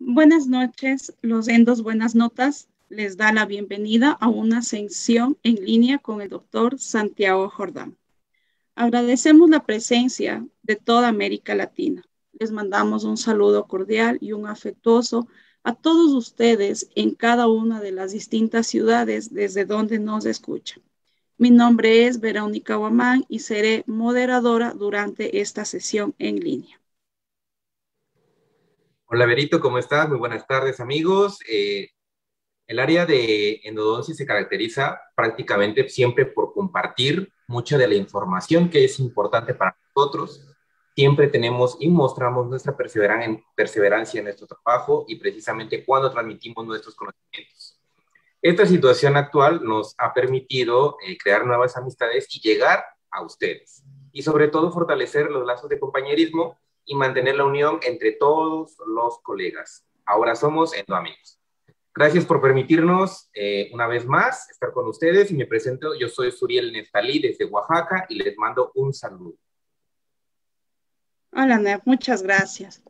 Buenas noches, los Endos Buenas Notas les da la bienvenida a una sesión en línea con el doctor Santiago Jordán. Agradecemos la presencia de toda América Latina. Les mandamos un saludo cordial y un afectuoso a todos ustedes en cada una de las distintas ciudades desde donde nos escuchan. Mi nombre es Verónica Guamán y seré moderadora durante esta sesión en línea. Hola Berito, ¿cómo estás? Muy buenas tardes amigos. Eh, el área de endodoncia se caracteriza prácticamente siempre por compartir mucha de la información que es importante para nosotros. Siempre tenemos y mostramos nuestra perseverancia en nuestro trabajo y precisamente cuando transmitimos nuestros conocimientos. Esta situación actual nos ha permitido eh, crear nuevas amistades y llegar a ustedes y sobre todo fortalecer los lazos de compañerismo y mantener la unión entre todos los colegas. Ahora somos Endo Amigos. Gracias por permitirnos eh, una vez más estar con ustedes y me presento, yo soy Suriel Nestalí desde Oaxaca y les mando un saludo. Hola, Nef, muchas gracias.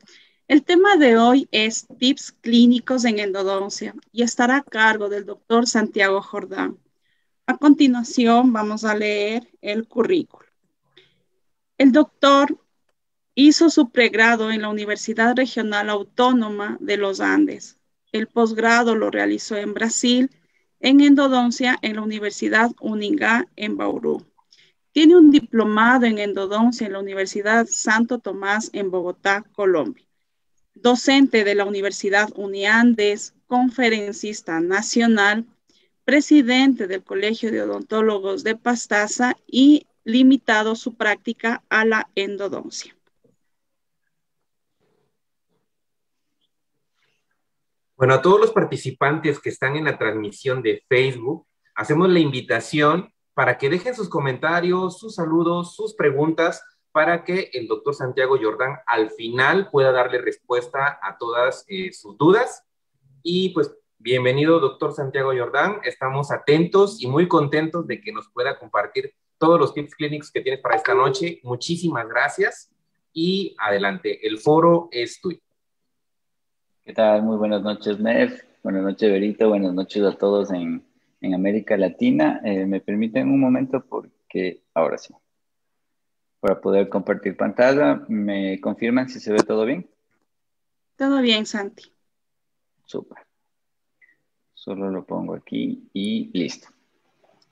El tema de hoy es tips clínicos en endodoncia y estará a cargo del doctor Santiago Jordán. A continuación vamos a leer el currículo. El doctor Hizo su pregrado en la Universidad Regional Autónoma de los Andes. El posgrado lo realizó en Brasil, en endodoncia en la Universidad Uningá en Bauru. Tiene un diplomado en endodoncia en la Universidad Santo Tomás en Bogotá, Colombia. Docente de la Universidad Uniandes, conferencista nacional, presidente del Colegio de Odontólogos de Pastaza y limitado su práctica a la endodoncia. Bueno, a todos los participantes que están en la transmisión de Facebook, hacemos la invitación para que dejen sus comentarios, sus saludos, sus preguntas, para que el doctor Santiago Jordán al final pueda darle respuesta a todas eh, sus dudas. Y pues bienvenido, doctor Santiago Jordán. Estamos atentos y muy contentos de que nos pueda compartir todos los tips clínicos que tienes para esta noche. Muchísimas gracias y adelante, el foro es tuyo. ¿Qué tal? Muy buenas noches, Mev. Buenas noches, Berito. Buenas noches a todos en, América Latina. Eh, me permiten un momento porque ahora sí. Para poder compartir pantalla, ¿me confirman si se ve todo bien? Todo bien, Santi. Súper. Solo lo pongo aquí y listo.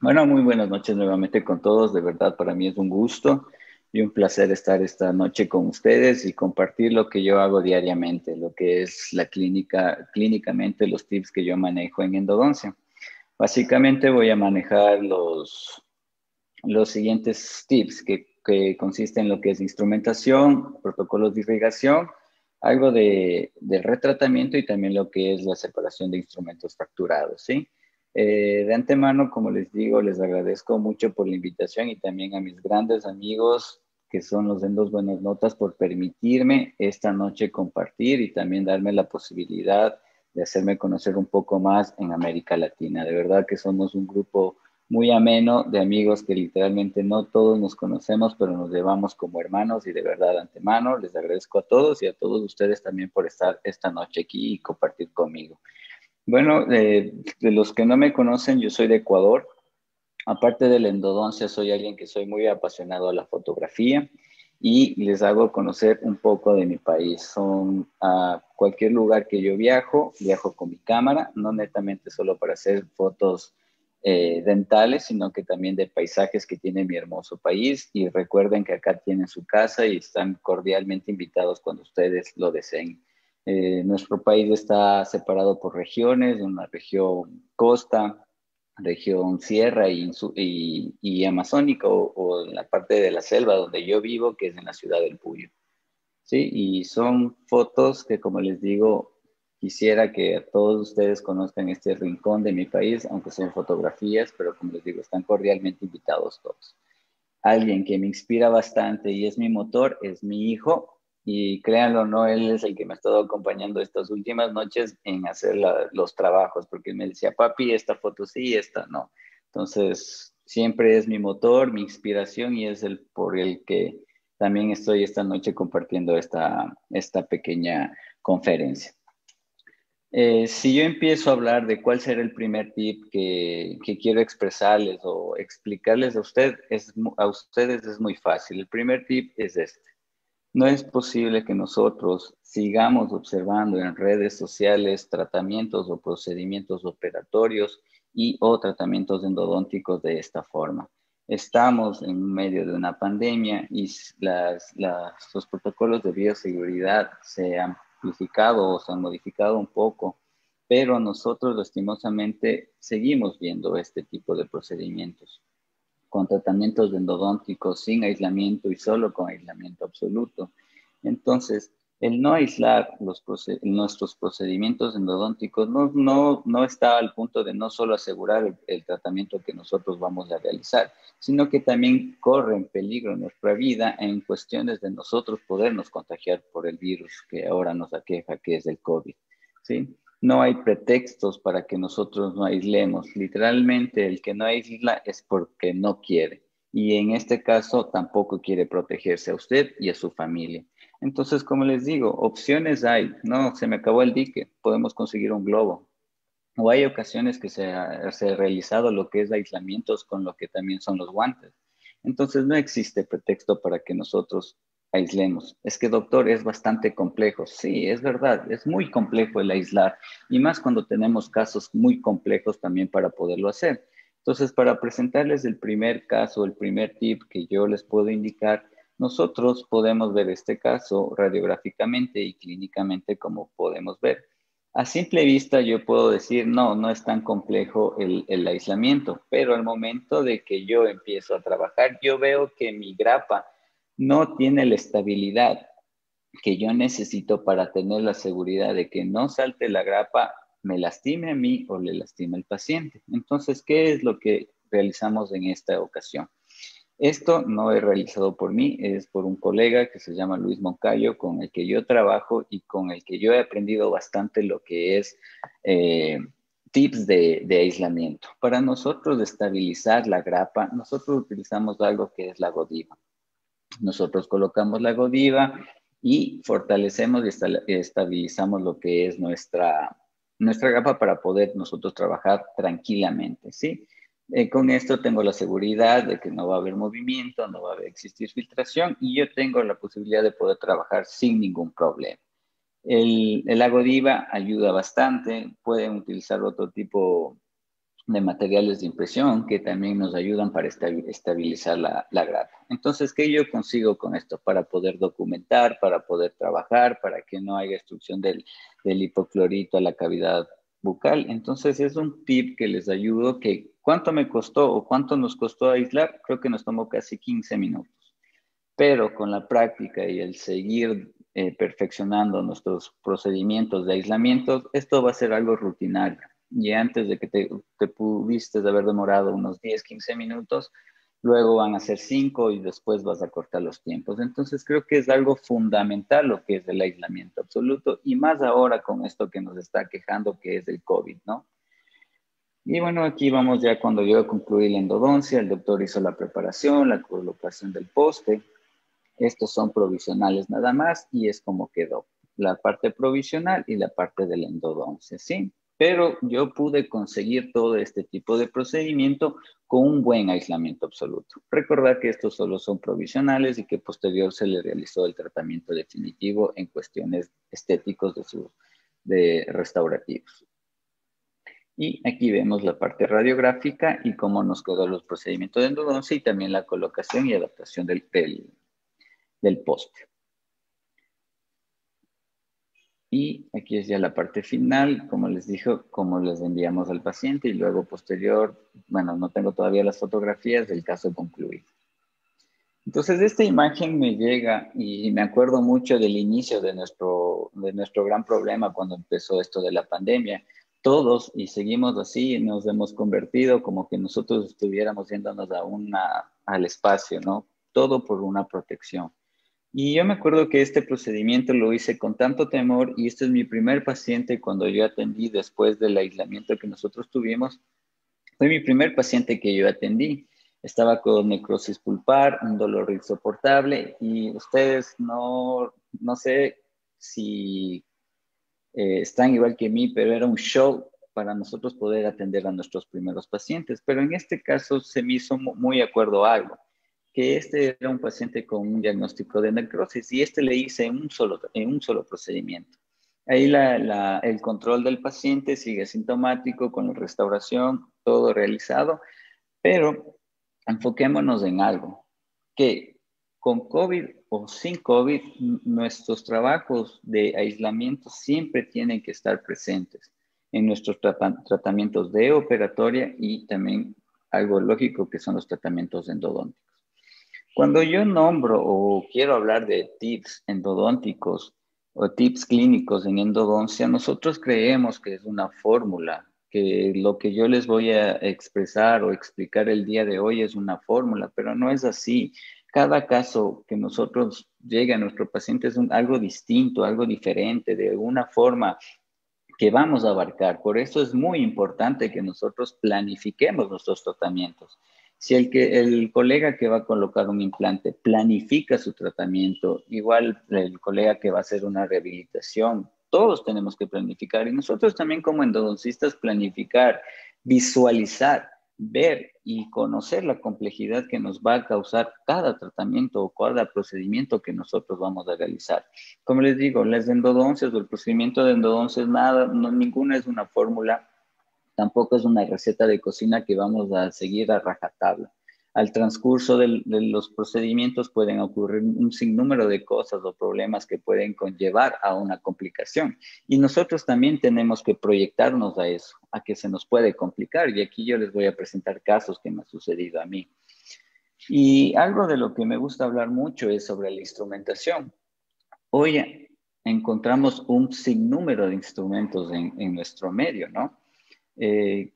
Bueno, muy buenas noches nuevamente con todos. De verdad, para mí es un gusto y un placer estar esta noche con ustedes y compartir lo que yo hago diariamente, lo que es la clínica, clínicamente los tips que yo manejo en endodoncia. Básicamente voy a manejar los, los siguientes tips que, que consisten en lo que es instrumentación, protocolos de irrigación, algo de, de retratamiento y también lo que es la separación de instrumentos fracturados, ¿sí? Eh, de antemano, como les digo, les agradezco mucho por la invitación y también a mis grandes amigos que son los Dos Buenas Notas, por permitirme esta noche compartir y también darme la posibilidad de hacerme conocer un poco más en América Latina. De verdad que somos un grupo muy ameno de amigos que literalmente no todos nos conocemos, pero nos llevamos como hermanos y de verdad antemano les agradezco a todos y a todos ustedes también por estar esta noche aquí y compartir conmigo. Bueno, de los que no me conocen, yo soy de Ecuador, Aparte de la endodoncia, soy alguien que soy muy apasionado a la fotografía y les hago conocer un poco de mi país. Son a cualquier lugar que yo viajo, viajo con mi cámara, no netamente solo para hacer fotos eh, dentales, sino que también de paisajes que tiene mi hermoso país. Y recuerden que acá tienen su casa y están cordialmente invitados cuando ustedes lo deseen. Eh, nuestro país está separado por regiones, una región costa, región sierra y, y, amazónica o, en la parte de la selva donde yo vivo, que es en la ciudad del Puyo. Sí, y son fotos que, como les digo, quisiera que todos ustedes conozcan este rincón de mi país, aunque son fotografías, pero como les digo, están cordialmente invitados todos. Alguien que me inspira bastante y es mi motor es mi hijo, y créanlo o no, él es el que me ha estado acompañando estas últimas noches en hacer los trabajos, porque él me decía, papi, esta foto sí, esta no. Entonces, siempre es mi motor, mi inspiración y es el por el que también estoy esta noche compartiendo esta, esta pequeña conferencia. Eh, si yo empiezo a hablar de cuál será el primer tip que, quiero expresarles o explicarles a, usted, a ustedes es muy fácil. El primer tip es este. No es posible que nosotros sigamos observando en redes sociales tratamientos o procedimientos operatorios y o tratamientos endodónticos de esta forma. Estamos en medio de una pandemia y los protocolos de bioseguridad se han amplificado o se han modificado un poco, pero nosotros lastimosamente seguimos viendo este tipo de procedimientos con tratamientos endodónticos sin aislamiento y solo con aislamiento absoluto. Entonces, el no aislar los nuestros procedimientos endodónticos no, no, no, está al punto de no solo asegurar el, tratamiento que nosotros vamos a realizar, sino que también corre en peligro nuestra vida en cuestiones de nosotros podernos contagiar por el virus que ahora nos aqueja, que es el COVID. ¿sí? No hay pretextos para que nosotros no aislemos. Literalmente, el que no aísla es porque no quiere. Y en este caso, tampoco quiere protegerse a usted y a su familia. Entonces, como les digo, opciones hay. No, se me acabó el dique, podemos conseguir un globo. O hay ocasiones que se ha, realizado lo que es aislamientos con lo que también son los guantes. Entonces, no existe pretexto para que nosotros aislemos. Es que, doctor, es bastante complejo. Sí, es verdad, es muy complejo el aislar. Y más cuando tenemos casos muy complejos también para poderlo hacer. Entonces, para presentarles el primer caso, el primer tip que yo les puedo indicar, nosotros podemos ver este caso radiográficamente y clínicamente como podemos ver. A simple vista yo puedo decir, no, no es tan complejo el, aislamiento, pero al momento de que yo empiezo a trabajar, yo veo que mi grapa no tiene la estabilidad que yo necesito para tener la seguridad de que no salte la grapa, me lastime a mí o le lastime al paciente. Entonces, ¿qué es lo que realizamos en esta ocasión? Esto no es realizado por mí, es por un colega que se llama Luis Moncayo, con el que yo trabajo y con el que yo he aprendido bastante lo que es eh, tips de, aislamiento. Para nosotros estabilizar la grapa, nosotros utilizamos algo que es la godiva. Nosotros colocamos la godiva y fortalecemos y estabilizamos lo que es nuestra, nuestra grapa para poder nosotros trabajar tranquilamente, ¿sí? Eh, con esto tengo la seguridad de que no va a haber movimiento, no va a existir filtración y yo tengo la posibilidad de poder trabajar sin ningún problema. El, el Agodiva ayuda bastante, pueden utilizar otro tipo de materiales de impresión que también nos ayudan para estabilizar la, la. Entonces, ¿qué yo consigo con esto? Para poder documentar, para poder trabajar, para que no haya destrucción del, del hipoclorito a la cavidad bucal. Entonces, es un tip que les ayudo que ¿Cuánto me costó o cuánto nos costó aislar? Creo que nos tomó casi 15 minutos. Pero con la práctica y el seguir eh, perfeccionando nuestros procedimientos de aislamiento, esto va a ser algo rutinario. Y antes de que te, te pudiste haber demorado unos 10, 15 minutos, luego van a ser 5 y después vas a cortar los tiempos. Entonces creo que es algo fundamental lo que es el aislamiento absoluto y más ahora con esto que nos está quejando que es el COVID, ¿no? Y bueno, aquí vamos ya cuando yo concluí la endodoncia, el doctor hizo la preparación, la colocación del poste. Estos son provisionales nada más y es como quedó. La parte provisional y la parte de la endodoncia, ¿sí? Pero yo pude conseguir todo este tipo de procedimiento con un buen aislamiento absoluto. Recordar que estos solo son provisionales y que posterior se le realizó el tratamiento definitivo en cuestiones estéticos de, su, de restaurativos. Y aquí vemos la parte radiográfica y cómo nos quedó los procedimientos de endodoncia y también la colocación y adaptación del, del, del. Y aquí es ya la parte final, como les dijo, cómo les enviamos al paciente y luego posterior, bueno, no tengo todavía las fotografías del caso concluido. Entonces, esta imagen me llega y me acuerdo mucho del inicio de nuestro, de nuestro gran problema cuando empezó esto de la pandemia, todos y seguimos así, nos hemos convertido como que nosotros estuviéramos yéndonos a una, al espacio, ¿no? Todo por una protección. Y yo me acuerdo que este procedimiento lo hice con tanto temor y este es mi primer paciente cuando yo atendí después del aislamiento que nosotros tuvimos. Fue mi primer paciente que yo atendí. Estaba con necrosis pulpar, un dolor insoportable y ustedes no, no sé si eh, están igual que mí, pero era un show para nosotros poder atender a nuestros primeros pacientes. Pero en este caso se me hizo muy acuerdo algo, que este era un paciente con un diagnóstico de necrosis y este le hice en un solo, en un solo procedimiento. Ahí el control del paciente sigue sintomático con la restauración, todo realizado, pero enfoquémonos en algo, que con COVID o sin COVID, nuestros trabajos de aislamiento siempre tienen que estar presentes en nuestros tratamientos de operatoria y también algo lógico que son los tratamientos endodónticos. Cuando yo nombro o quiero hablar de tips endodónticos o tips clínicos en endodoncia, nosotros creemos que es una fórmula, que lo que yo les voy a expresar o explicar el día de hoy es una fórmula, pero no es así. Cada caso que nosotros llegue a nuestro paciente es algo distinto, algo diferente, de una forma que vamos a abarcar. Por eso es muy importante que nosotros planifiquemos nuestros tratamientos. Si el, que, el colega que va a colocar un implante planifica su tratamiento, igual el colega que va a hacer una rehabilitación, todos tenemos que planificar y nosotros también como endodoncistas planificar, visualizar ver y conocer la complejidad que nos va a causar cada tratamiento o cada procedimiento que nosotros vamos a realizar. Como les digo, las endodoncias o el procedimiento de endodoncias, nada, no, ninguna es una fórmula, tampoco es una receta de cocina que vamos a seguir a rajatabla al transcurso de los procedimientos pueden ocurrir un sinnúmero de cosas o problemas que pueden conllevar a una complicación. Y nosotros también tenemos que proyectarnos a eso, a que se nos puede complicar. Y aquí yo les voy a presentar casos que me han sucedido a mí. Y algo de lo que me gusta hablar mucho es sobre la instrumentación. Hoy encontramos un sinnúmero de instrumentos en, nuestro medio, ¿no? Eh,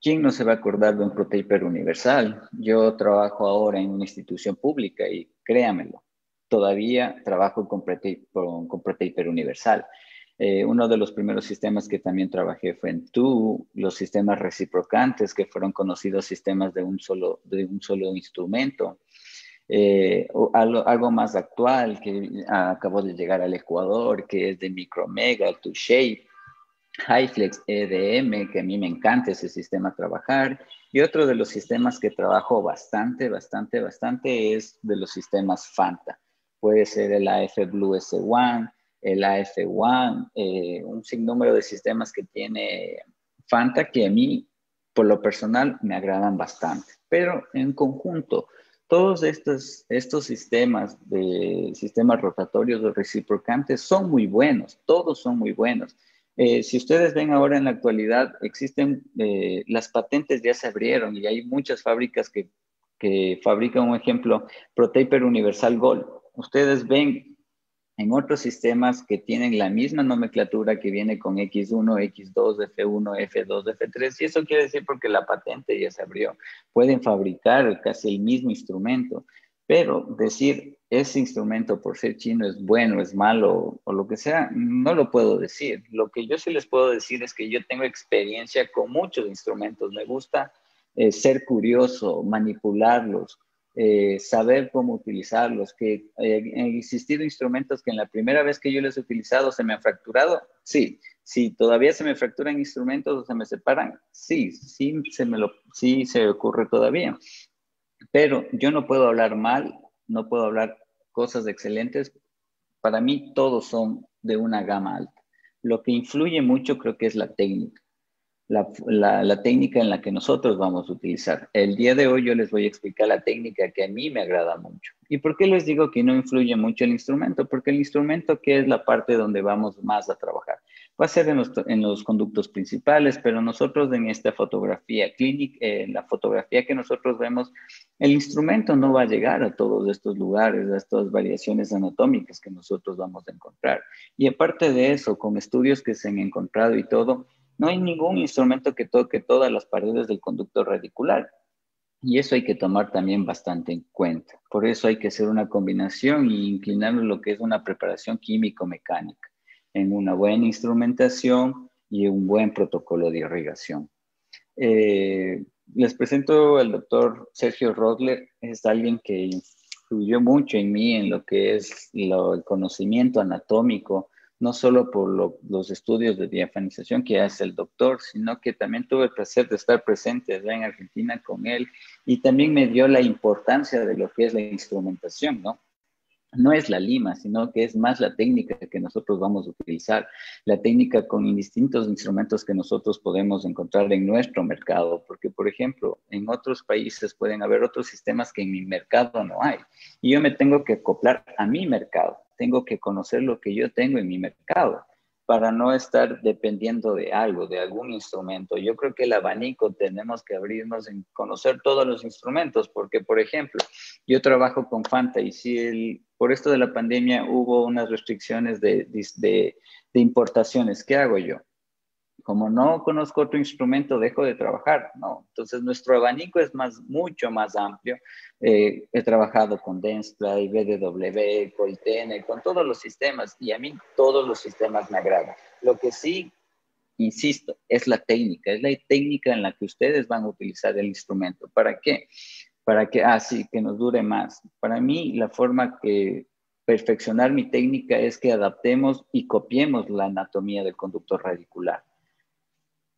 ¿Quién no se va a acordar de un ProTaper universal? Yo trabajo ahora en una institución pública y créamelo, todavía trabajo con ProTaper, universal. Eh, uno de los primeros sistemas que también trabajé fue en TU, los sistemas reciprocantes, que fueron conocidos sistemas de un solo, de un solo instrumento. Eh, algo, más actual que acabó de llegar al Ecuador, que es de Micromega, TuShape, HighFlex EDM, que a mí me encanta ese sistema trabajar. Y otro de los sistemas que trabajo bastante, bastante, bastante es de los sistemas Fanta. Puede ser el AF Blue S1, el AF1, eh, un sinnúmero de sistemas que tiene Fanta que a mí, por lo personal, me agradan bastante. Pero en conjunto, todos estos, estos sistemas de sistemas rotatorios o reciprocantes son muy buenos, todos son muy buenos. Eh, si ustedes ven ahora en la actualidad, existen, eh, las patentes ya se abrieron y hay muchas fábricas que, que fabrican un ejemplo, ProTaper Universal Gold. Ustedes ven en otros sistemas que tienen la misma nomenclatura que viene con X1, X2, F1, F2, F3, y eso quiere decir porque la patente ya se abrió. Pueden fabricar casi el mismo instrumento. Pero decir ese instrumento por ser chino es bueno, es malo o lo que sea, no lo puedo decir. Lo que yo sí les puedo decir es que yo tengo experiencia con muchos instrumentos. Me gusta eh, ser curioso, manipularlos, eh, saber cómo utilizarlos, que eh, han existido instrumentos que en la primera vez que yo los he utilizado se me han fracturado, sí. Si todavía se me fracturan instrumentos o se me separan, sí, sí se me lo, sí se ocurre todavía. Pero yo no puedo hablar mal, no puedo hablar cosas excelentes. Para mí todos son de una gama alta. Lo que influye mucho creo que es la técnica. La, técnica en la que nosotros vamos a utilizar. El día de hoy yo les voy a explicar la técnica que a mí me agrada mucho. ¿Y por qué les digo que no influye mucho el instrumento? Porque el instrumento que es la parte donde vamos más a trabajar va a ser en los, conductos principales, pero nosotros en esta fotografía clínica, en la fotografía que nosotros vemos, el instrumento no va a llegar a todos estos lugares, a estas variaciones anatómicas que nosotros vamos a encontrar. Y aparte de eso, con estudios que se han encontrado y todo, no hay ningún instrumento que toque todas las paredes del conducto radicular. Y eso hay que tomar también bastante en cuenta. Por eso hay que hacer una combinación y inclinar lo que es una preparación químico-mecánica en una buena instrumentación y un buen protocolo de irrigación. Eh, les presento al doctor Sergio Rodler, es alguien que influyó mucho en mí en lo que es el conocimiento anatómico no solo por los estudios de diafanización que hace el doctor, sino que también tuve el placer de estar presente allá en Argentina con él y también me dio la importancia de lo que es la instrumentación, ¿no? No es la lima, sino que es más la técnica que nosotros vamos a utilizar, la técnica con distintos instrumentos que nosotros podemos encontrar en nuestro mercado, porque por ejemplo, en otros países pueden haber otros sistemas que en mi mercado no hay, y yo me tengo que acoplar a mi mercado tengo que conocer lo que yo tengo en mi mercado para no estar dependiendo de algo, de algún instrumento. Yo creo que el abanico tenemos que abrirnos en conocer todos los instrumentos, porque, por ejemplo, yo trabajo con Fanta y si el, por esto de la pandemia hubo unas restricciones de, importaciones, ¿qué hago yo? como no conozco otro instrumento, dejo de trabajar, ¿no? Entonces, nuestro abanico es más, mucho más amplio. Eh, he trabajado con Densplay, BDW, Coltene, con todos los sistemas, y a mí todos los sistemas me agradan. Lo que sí, insisto, es la técnica, es la técnica en la que ustedes van a utilizar el instrumento. ¿Para qué? Para que, así, ah, que nos dure más. Para mí, la forma que perfeccionar mi técnica es que adaptemos y copiemos la anatomía del conductor radicular.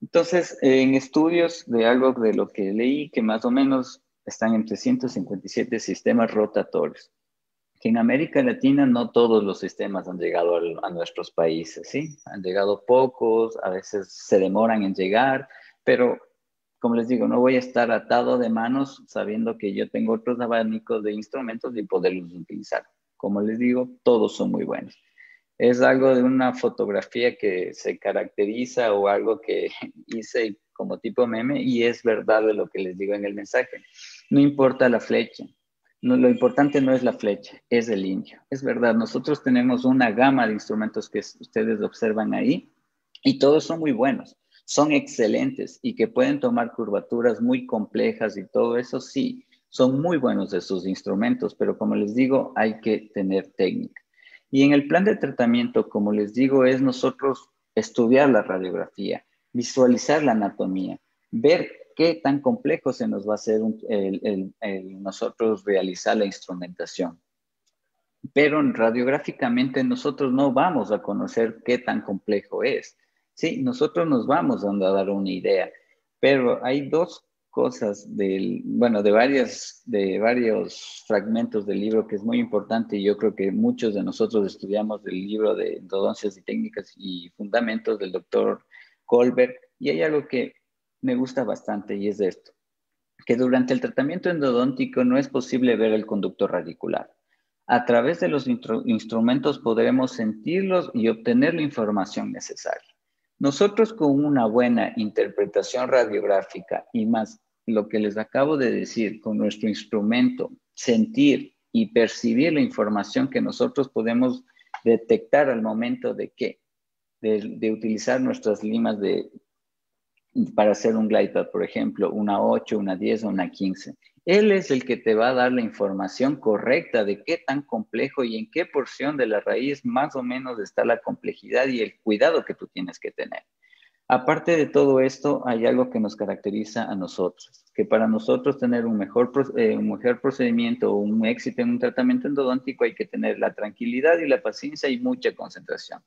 Entonces, en estudios de algo de lo que leí, que más o menos están en 357 sistemas rotatorios, que en América Latina no todos los sistemas han llegado a, nuestros países, ¿sí? Han llegado pocos, a veces se demoran en llegar, pero como les digo, no voy a estar atado de manos sabiendo que yo tengo otros abanicos de instrumentos y poderlos utilizar. Como les digo, todos son muy buenos es algo de una fotografía que se caracteriza o algo que hice como tipo meme y es verdad de lo que les digo en el mensaje. No importa la flecha, no, lo importante no es la flecha, es el indio. Es verdad, nosotros tenemos una gama de instrumentos que ustedes observan ahí y todos son muy buenos, son excelentes y que pueden tomar curvaturas muy complejas y todo eso sí, son muy buenos esos instrumentos, pero como les digo, hay que tener técnica. Y en el plan de tratamiento, como les digo, es nosotros estudiar la radiografía, visualizar la anatomía, ver qué tan complejo se nos va a hacer nosotros realizar la instrumentación. Pero radiográficamente nosotros no vamos a conocer qué tan complejo es. Sí, nosotros nos vamos a dar una idea, pero hay dos cosas del, bueno, de, varias, de varios fragmentos del libro que es muy importante y yo creo que muchos de nosotros estudiamos del libro de endodoncias y técnicas y fundamentos del doctor Colbert y hay algo que me gusta bastante y es esto, que durante el tratamiento endodóntico no es posible ver el conducto radicular. A través de los instrumentos podremos sentirlos y obtener la información necesaria. Nosotros con una buena interpretación radiográfica y más lo que les acabo de decir, con nuestro instrumento, sentir y percibir la información que nosotros podemos detectar al momento de qué, de, utilizar nuestras limas de, para hacer un glide por ejemplo, una 8, una 10 o una 15. Él es el que te va a dar la información correcta de qué tan complejo y en qué porción de la raíz más o menos está la complejidad y el cuidado que tú tienes que tener. Aparte de todo esto, hay algo que nos caracteriza a nosotros, que para nosotros tener un mejor, eh, un mejor procedimiento o un éxito en un tratamiento endodóntico hay que tener la tranquilidad y la paciencia y mucha concentración.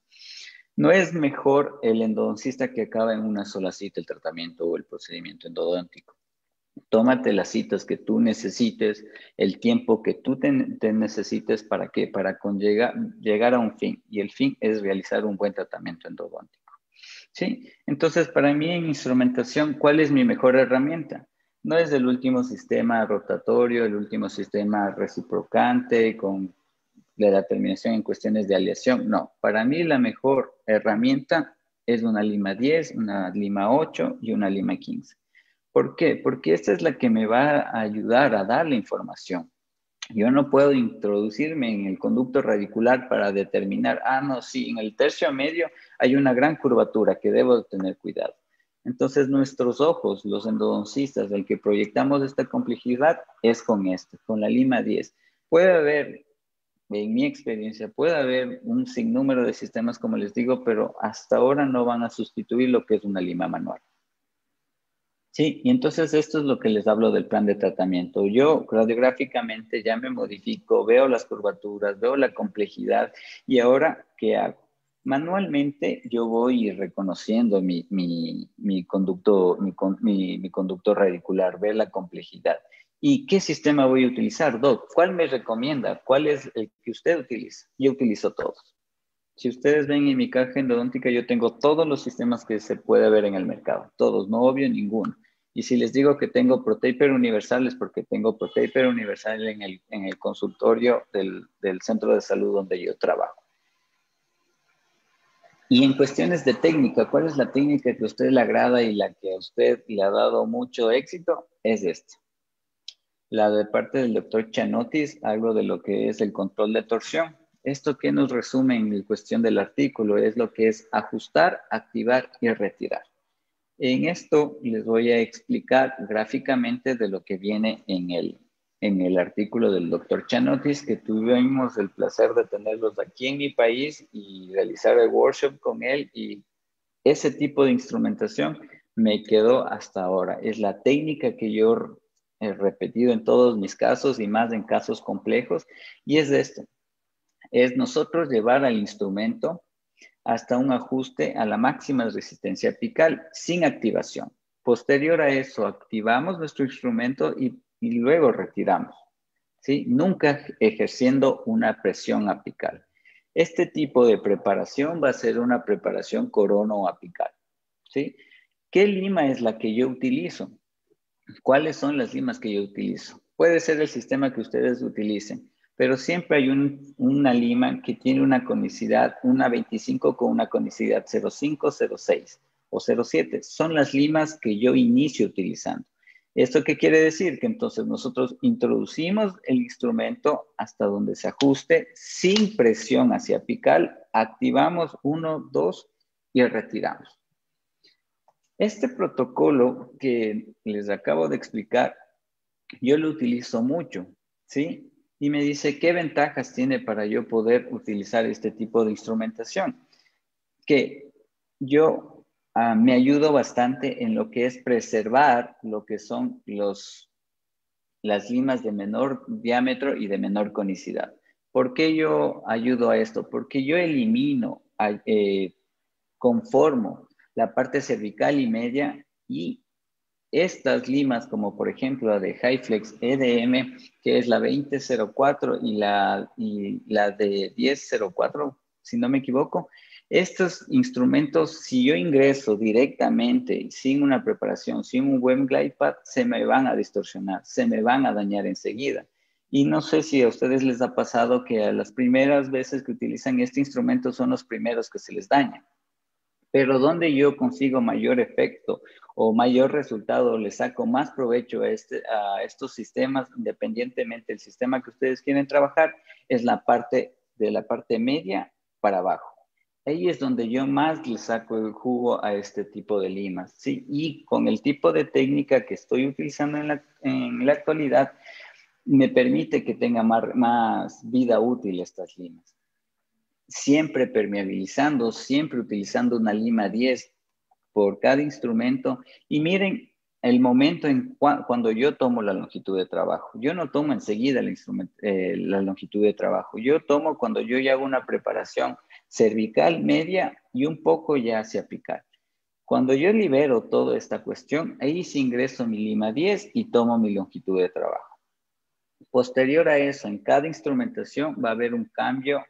No es mejor el endodoncista que acaba en una sola cita el tratamiento o el procedimiento endodóntico. Tómate las citas que tú necesites, el tiempo que tú te, necesites para que para con llegar a un fin. Y el fin es realizar un buen tratamiento endodóntico. ¿Sí? Entonces, para mí en instrumentación, ¿cuál es mi mejor herramienta? No es el último sistema rotatorio, el último sistema reciprocante con la terminación en cuestiones de aleación. No, para mí la mejor herramienta es una lima 10, una lima 8 y una lima 15. ¿Por qué? Porque esta es la que me va a ayudar a dar la información. Yo no puedo introducirme en el conducto radicular para determinar, ah, no, sí, en el tercio medio hay una gran curvatura que debo tener cuidado. Entonces, nuestros ojos, los endodoncistas, el que proyectamos esta complejidad es con este, con la lima 10. Puede haber, en mi experiencia, puede haber un sinnúmero de sistemas, como les digo, pero hasta ahora no van a sustituir lo que es una lima manual. Sí, y entonces esto es lo que les hablo del plan de tratamiento. Yo radiográficamente ya me modifico, veo las curvaturas, veo la complejidad y ahora, ¿qué hago? Manualmente yo voy reconociendo mi, mi, conducto, mi, mi, conducto radicular, ver la complejidad. ¿Y qué sistema voy a utilizar, Doc? ¿Cuál me recomienda? ¿Cuál es el que usted utiliza? Yo utilizo todos. Si ustedes ven en mi caja endodóntica, yo tengo todos los sistemas que se puede ver en el mercado. Todos, no obvio ninguno. Y si les digo que tengo ProTaper universal es porque tengo ProTaper universal en el, en el consultorio del, del centro de salud donde yo trabajo. Y en cuestiones de técnica, ¿cuál es la técnica que a usted le agrada y la que a usted le ha dado mucho éxito? Es esta. La de parte del doctor Chanotis, algo de lo que es el control de torsión. Esto que nos resume en la cuestión del artículo es lo que es ajustar, activar y retirar. En esto les voy a explicar gráficamente de lo que viene en el, en el artículo del doctor Chanotis, que tuvimos el placer de tenerlos aquí en mi país y realizar el workshop con él y ese tipo de instrumentación me quedó hasta ahora. Es la técnica que yo he repetido en todos mis casos y más en casos complejos y es esto. Es nosotros llevar al instrumento hasta un ajuste a la máxima resistencia apical sin activación. Posterior a eso, activamos nuestro instrumento y luego retiramos, ¿sí? Nunca ejerciendo una presión apical. Este tipo de preparación va a ser una preparación corono apical, ¿sí? ¿Qué lima es la que yo utilizo? ¿Cuáles son las limas que yo utilizo? Puede ser el sistema que ustedes utilicen, pero siempre hay una lima que tiene una conicidad, una 25 con una conicidad 0,5, 0,6 o 0,7. Son las limas que yo inicio utilizando. ¿Esto qué quiere decir? Que entonces nosotros introducimos el instrumento hasta donde se ajuste sin presión hacia apical, activamos uno, dos y retiramos. Este protocolo que les acabo de explicar, yo lo utilizo mucho, ¿sí? Y me dice, ¿qué ventajas tiene para yo poder utilizar este tipo de instrumentación? Que yo Ah, me ayuda bastante en lo que es preservar lo que son los, las limas de menor diámetro y de menor conicidad. ¿Por qué yo ayudo a esto? Porque yo elimino, eh, conformo la parte cervical y media y estas limas, como por ejemplo la de Highflex EDM, que es la 2004 y la, y la de 1004, si no me equivoco, estos instrumentos, si yo ingreso directamente, sin una preparación, sin un buen glide pad, se me van a distorsionar, se me van a dañar enseguida. Y no sé si a ustedes les ha pasado que a las primeras veces que utilizan este instrumento son los primeros que se les daña. Pero donde yo consigo mayor efecto o mayor resultado, le saco más provecho a, este, a estos sistemas, independientemente del sistema que ustedes quieren trabajar, es la parte de la parte media para abajo. Ahí es donde yo más le saco el jugo a este tipo de limas, ¿sí? Y con el tipo de técnica que estoy utilizando en la, actualidad, me permite que tenga más, más vida útil estas limas. Siempre permeabilizando, siempre utilizando una lima 10 por cada instrumento. Y miren, el momento en cuando yo tomo la longitud de trabajo. Yo no tomo enseguida eh, la longitud de trabajo. Yo tomo cuando yo ya hago una preparación cervical, media y un poco ya hacia apical. Cuando yo libero toda esta cuestión, ahí sí ingreso mi lima 10 y tomo mi longitud de trabajo. Posterior a eso, en cada instrumentación va a haber un cambio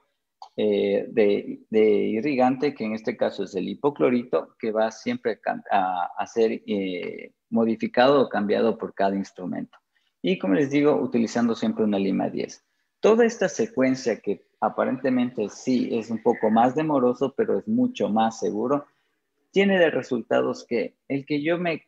eh, de, irrigante, que en este caso es el hipoclorito, que va siempre a, ser eh, modificado o cambiado por cada instrumento. Y como les digo, utilizando siempre una lima 10. Toda esta secuencia que aparentemente sí es un poco más demoroso, pero es mucho más seguro, tiene de resultados que el que yo me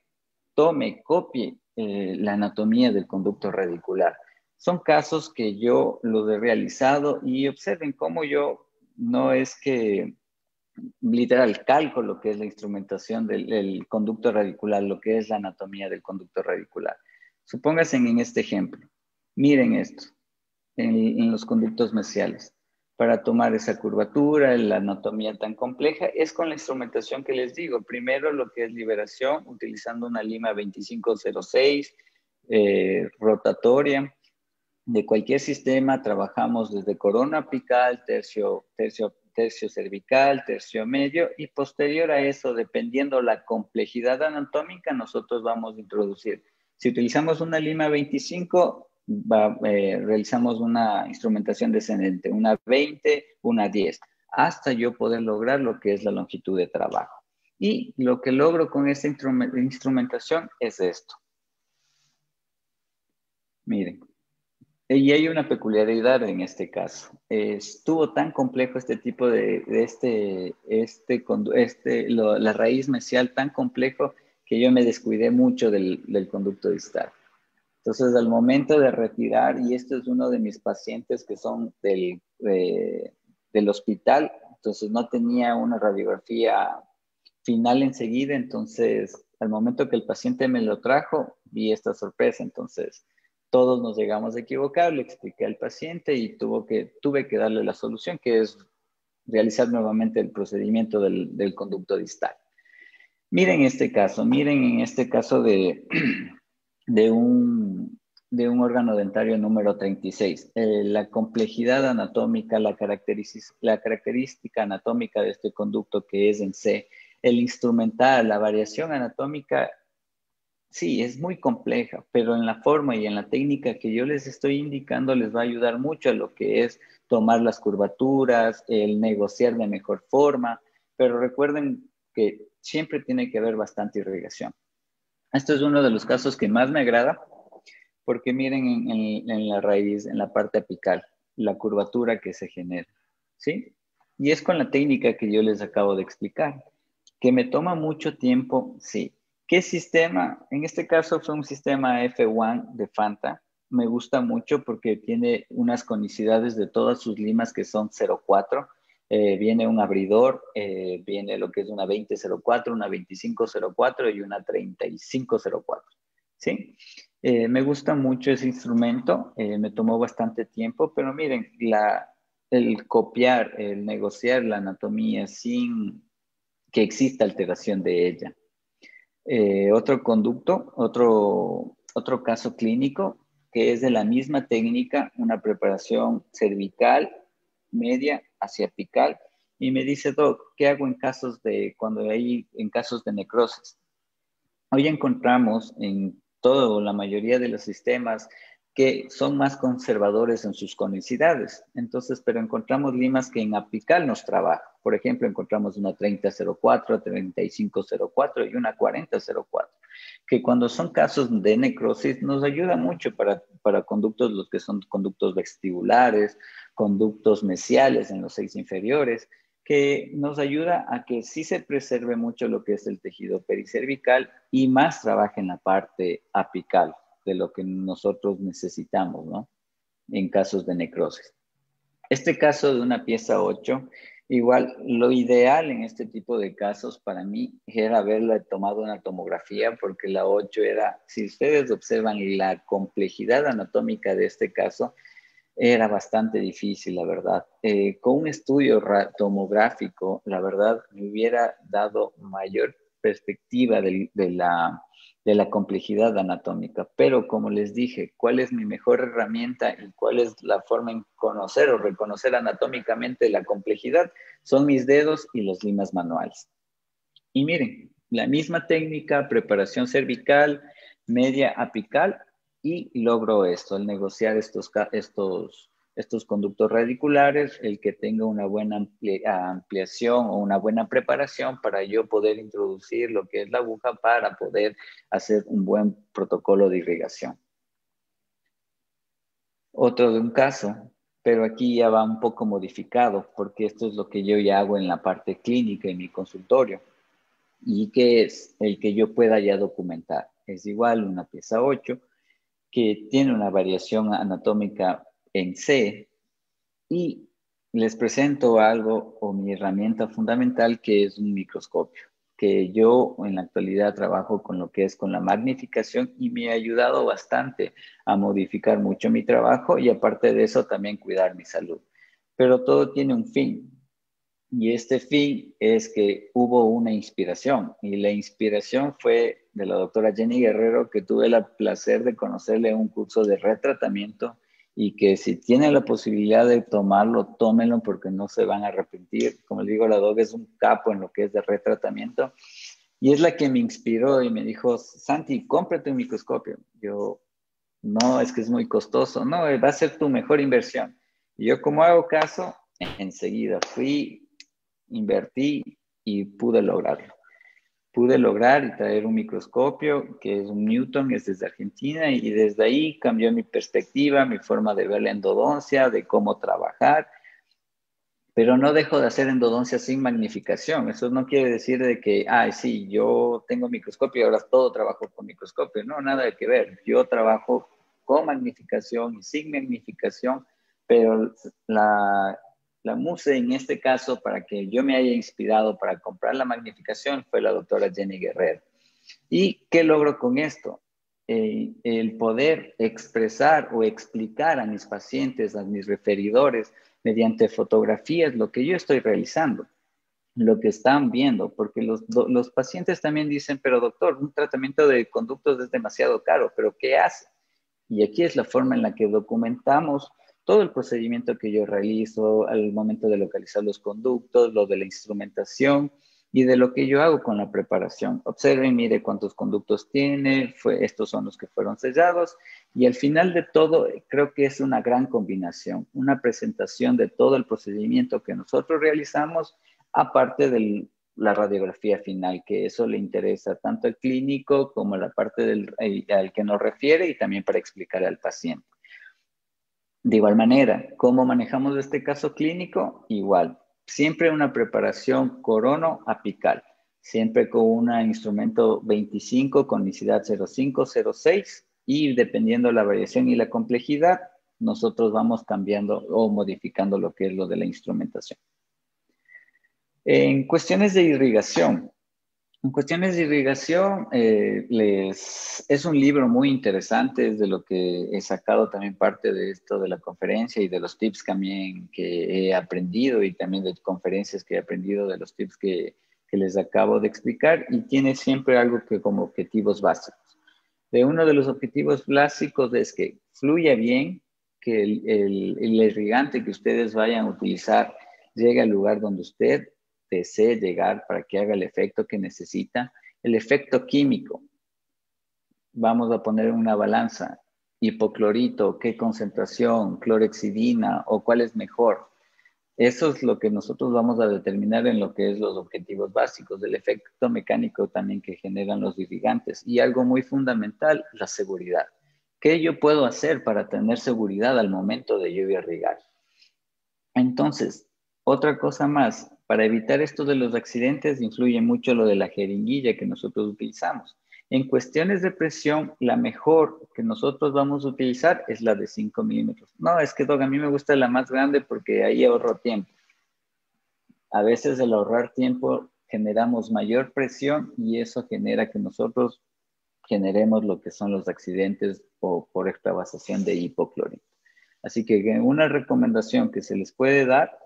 tome, copie eh, la anatomía del conducto radicular, son casos que yo los he realizado y observen cómo yo no es que literal calco lo que es la instrumentación del, conducto radicular, lo que es la anatomía del conducto radicular. Supónganse en este ejemplo. Miren esto, en, en los conductos mesiales. Para tomar esa curvatura, la anatomía tan compleja, es con la instrumentación que les digo. Primero lo que es liberación, utilizando una lima 2506, eh, rotatoria, de cualquier sistema, trabajamos desde corona apical, tercio, tercio tercio cervical, tercio medio y posterior a eso, dependiendo la complejidad anatómica, nosotros vamos a introducir. Si utilizamos una lima 25, eh, realizamos una instrumentación descendente, una 20, una 10, hasta yo poder lograr lo que es la longitud de trabajo. Y lo que logro con esta instrumentación es esto. Miren, y hay una peculiaridad en este caso. Estuvo tan complejo este tipo de, este, este, este la raíz mesial tan complejo que yo me descuidé mucho del, del conducto distal. Entonces, al momento de retirar, y esto es uno de mis pacientes que son del, del hospital, entonces no tenía una radiografía final enseguida, entonces al momento que el paciente me lo trajo, vi esta sorpresa, entonces todos nos llegamos a equivocar, le expliqué al paciente y tuvo que, tuve que darle la solución, que es realizar nuevamente el procedimiento del, conducto distal. Miren este caso, miren en este caso de, de, un, de un órgano dentario número 36. Eh, la complejidad anatómica, la, la característica anatómica de este conducto que es en C, el instrumental, la variación anatómica Sí, es muy compleja, pero en la forma y en la técnica que yo les estoy indicando les va a ayudar mucho a lo que es tomar las curvaturas, el negociar de mejor forma, pero recuerden que siempre tiene que haber bastante irrigación. Esto es uno de los casos que más me agrada, porque miren en, en la raíz, en la parte apical, la curvatura que se genera, ¿sí? Y es con la técnica que yo les acabo de explicar, que me toma mucho tiempo, sí, ¿Qué sistema? En este caso fue un sistema F1 de Fanta. Me gusta mucho porque tiene unas conicidades de todas sus limas que son 0,4. Eh, viene un abridor, eh, viene lo que es una 2004, una 2504 y una 3504. ¿Sí? Eh, me gusta mucho ese instrumento, me tomó bastante tiempo, pero miren, la, el copiar, el negociar la anatomía sin que exista alteración de ella. Eh, otro conducto, otro, otro caso clínico que es de la misma técnica, una preparación cervical, media, hacia apical, y me dice, Doc, ¿qué hago en casos de, cuando hay, en casos de necrosis? Hoy encontramos en todo, la mayoría de los sistemas, que son más conservadores en sus conicidades. Entonces, pero encontramos limas que en apical nos trabajan. Por ejemplo, encontramos una 3004, 3504 y una 4004, que cuando son casos de necrosis nos ayuda mucho para, para conductos, los que son conductos vestibulares, conductos mesiales en los seis inferiores, que nos ayuda a que sí se preserve mucho lo que es el tejido pericervical y más trabaje en la parte apical de lo que nosotros necesitamos, ¿no? En casos de necrosis. Este caso de una pieza 8, igual lo ideal en este tipo de casos para mí era haberla tomado una tomografía porque la 8 era, si ustedes observan la complejidad anatómica de este caso, era bastante difícil, la verdad. Eh, con un estudio tomográfico, la verdad, me hubiera dado mayor perspectiva de la de la complejidad anatómica. Pero como les dije, ¿cuál es mi mejor herramienta y cuál es la forma en conocer o reconocer anatómicamente la complejidad? Son mis dedos y los limas manuales. Y miren, la misma técnica, preparación cervical, media apical, y logro esto, el negociar estos, estos estos conductos radiculares, el que tenga una buena ampliación o una buena preparación para yo poder introducir lo que es la aguja para poder hacer un buen protocolo de irrigación. Otro de un caso, pero aquí ya va un poco modificado porque esto es lo que yo ya hago en la parte clínica en mi consultorio y que es el que yo pueda ya documentar. Es igual una pieza 8 que tiene una variación anatómica en C y les presento algo o mi herramienta fundamental que es un microscopio, que yo en la actualidad trabajo con lo que es con la magnificación y me ha ayudado bastante a modificar mucho mi trabajo y aparte de eso también cuidar mi salud. Pero todo tiene un fin. Y este fin es que hubo una inspiración y la inspiración fue de la doctora Jenny Guerrero que tuve el placer de conocerle en un curso de retratamiento y que si tienen la posibilidad de tomarlo, tómenlo porque no se van a arrepentir. Como le digo, la DOG es un capo en lo que es de retratamiento y es la que me inspiró y me dijo, Santi, cómprate un microscopio. Yo, no, es que es muy costoso. No, va a ser tu mejor inversión. Y yo como hago caso, enseguida fui, invertí y pude lograrlo. Pude lograr y traer un microscopio que es un Newton, es desde Argentina y desde ahí cambió mi perspectiva, mi forma de ver la endodoncia, de cómo trabajar pero no dejo de hacer endodoncia sin magnificación. Eso no quiere decir de que, ay, sí, yo tengo microscopio y ahora todo trabajo con microscopio. No, nada de que ver. Yo trabajo con magnificación y sin magnificación, pero la, la muse en este caso, para que yo me haya inspirado para comprar la magnificación, fue la doctora Jenny Guerrero. ¿Y qué logro con esto? Eh, el poder expresar o explicar a mis pacientes, a mis referidores, mediante fotografías lo que yo estoy realizando, lo que están viendo, porque los, los pacientes también dicen, pero doctor, un tratamiento de conductos es demasiado caro, pero ¿qué hace? Y aquí es la forma en la que documentamos todo el procedimiento que yo realizo al momento de localizar los conductos, lo de la instrumentación, y de lo que yo hago con la preparación. Observen, mire cuántos conductos tiene, fue, estos son los que fueron sellados y al final de todo creo que es una gran combinación, una presentación de todo el procedimiento que nosotros realizamos, aparte de la radiografía final, que eso le interesa tanto al clínico como a la parte del, al que nos refiere y también para explicar al paciente. De igual manera, ¿cómo manejamos este caso clínico? Igual, siempre una preparación corono apical, siempre con un instrumento 25 con unicidad 0506 y dependiendo la variación y la complejidad, nosotros vamos cambiando o modificando lo que es lo de la instrumentación. En cuestiones de irrigación, en cuestiones de irrigación, eh, es un libro muy interesante, es de lo que he sacado también parte de esto de la conferencia y de los tips también que he aprendido y también de conferencias que he aprendido de los tips que, les acabo de explicar y tiene siempre algo que como objetivos básicos. De uno de los objetivos básicos es que fluya bien, que el, el irrigante que ustedes vayan a utilizar llegue al lugar donde usted desee llegar para que haga el efecto que necesita. El efecto químico. Vamos a poner una balanza. Hipoclorito, qué concentración, clorexidina o cuál es mejor. Eso es lo que nosotros vamos a determinar en lo que es los objetivos básicos, del efecto mecánico también que generan los irrigantes. Y algo muy fundamental, la seguridad. ¿Qué yo puedo hacer para tener seguridad al momento de lluvia irrigar? Entonces, otra cosa más, para evitar esto de los accidentes, influye mucho lo de la jeringuilla que nosotros utilizamos. En cuestiones de presión, la mejor que nosotros vamos a utilizar es la de 5 milímetros. No, es que, Dog, a mí me gusta la más grande porque ahí ahorro tiempo. A veces el ahorrar tiempo generamos mayor presión y eso genera que nosotros generemos lo que son los accidentes o por extravasación de hipoclorito. Así que una recomendación que se les puede dar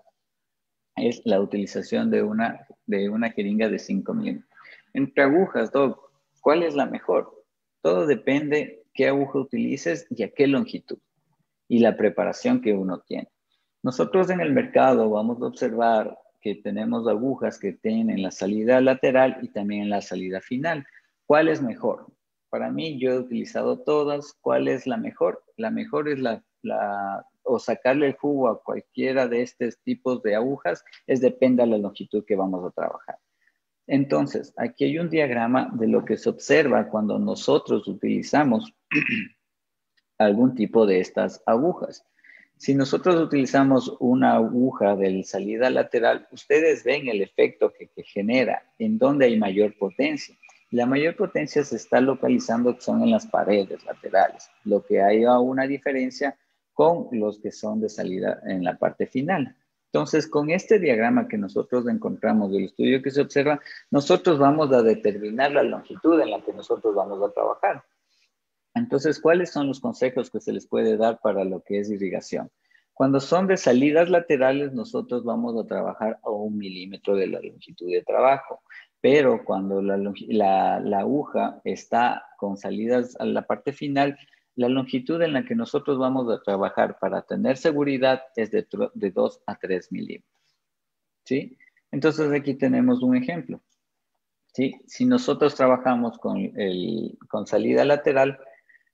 es la utilización de una, de una jeringa de 5 milímetros. Entre agujas, Doc, ¿cuál es la mejor? Todo depende qué aguja utilices y a qué longitud y la preparación que uno tiene. Nosotros en el mercado vamos a observar que tenemos agujas que tienen la salida lateral y también la salida final. ¿Cuál es mejor? Para mí, yo he utilizado todas. ¿Cuál es la mejor? La mejor es la, la o sacarle el jugo a cualquiera de estos tipos de agujas es depende de la longitud que vamos a trabajar. Entonces, aquí hay un diagrama de lo que se observa cuando nosotros utilizamos algún tipo de estas agujas. Si nosotros utilizamos una aguja de salida lateral, ustedes ven el efecto que, que genera, en donde hay mayor potencia. La mayor potencia se está localizando son en las paredes laterales, lo que hay una diferencia con los que son de salida en la parte final. Entonces, con este diagrama que nosotros encontramos del estudio que se observa, nosotros vamos a determinar la longitud en la que nosotros vamos a trabajar. Entonces, ¿cuáles son los consejos que se les puede dar para lo que es irrigación? Cuando son de salidas laterales, nosotros vamos a trabajar a un milímetro de la longitud de trabajo. Pero cuando la, la, aguja está con salidas a la parte final, La longitud en la que nosotros vamos a trabajar para tener seguridad es de, de 2 a 3 milímetros. ¿Sí? Entonces aquí tenemos un ejemplo. ¿Sí? Si nosotros trabajamos con, el, con salida lateral,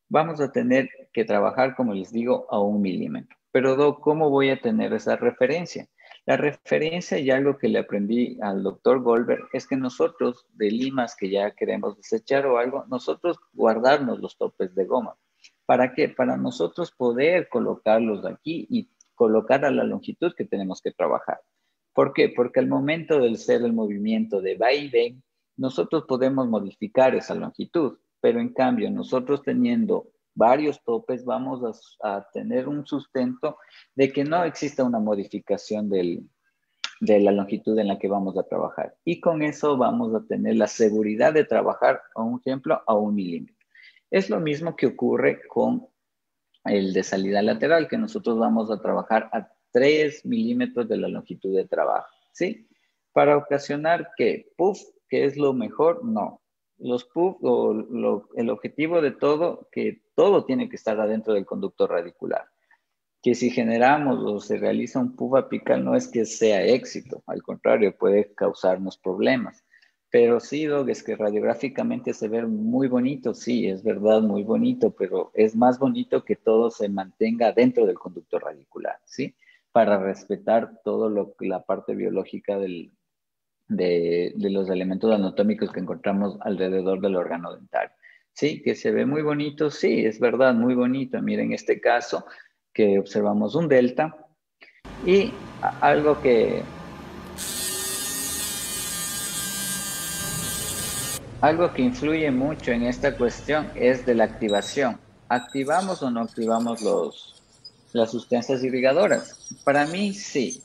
vamos a tener que trabajar, como les digo, a un milímetro. Pero, ¿cómo voy a tener esa referencia? La referencia y algo que le aprendí al doctor Goldberg es que nosotros de limas que ya queremos desechar o algo, nosotros guardarnos los topes de goma. ¿Para qué? Para nosotros poder colocarlos aquí y colocar a la longitud que tenemos que trabajar. ¿Por qué? Porque al momento del ser el movimiento de va y ven, nosotros podemos modificar esa longitud, pero en cambio nosotros teniendo varios topes vamos a, tener un sustento de que no exista una modificación de la longitud en la que vamos a trabajar. Y con eso vamos a tener la seguridad de trabajar, un ejemplo, a un milímetro. Es lo mismo que ocurre con el de salida lateral, que nosotros vamos a trabajar a 3 milímetros de la longitud de trabajo, ¿sí? Para ocasionar que, puff, que es lo mejor, no. Los puff, o el objetivo de todo, que todo tiene que estar adentro del conducto radicular. Que si generamos o se realiza un puff apical no es que sea éxito, al contrario, puede causarnos problemas. Pero sí, Dog, es que radiográficamente se ve muy bonito, sí, es verdad, muy bonito, pero es más bonito que todo se mantenga dentro del conducto radicular, ¿sí? Para respetar todo lo la parte biológica del, de, de, los elementos anatómicos que encontramos alrededor del órgano dentario. Sí, que se ve muy bonito, sí, es verdad, muy bonito. Miren este caso que observamos un delta y algo que Algo que influye mucho en esta cuestión es de la activación. ¿Activamos o no activamos los, las sustancias irrigadoras? Para mí sí.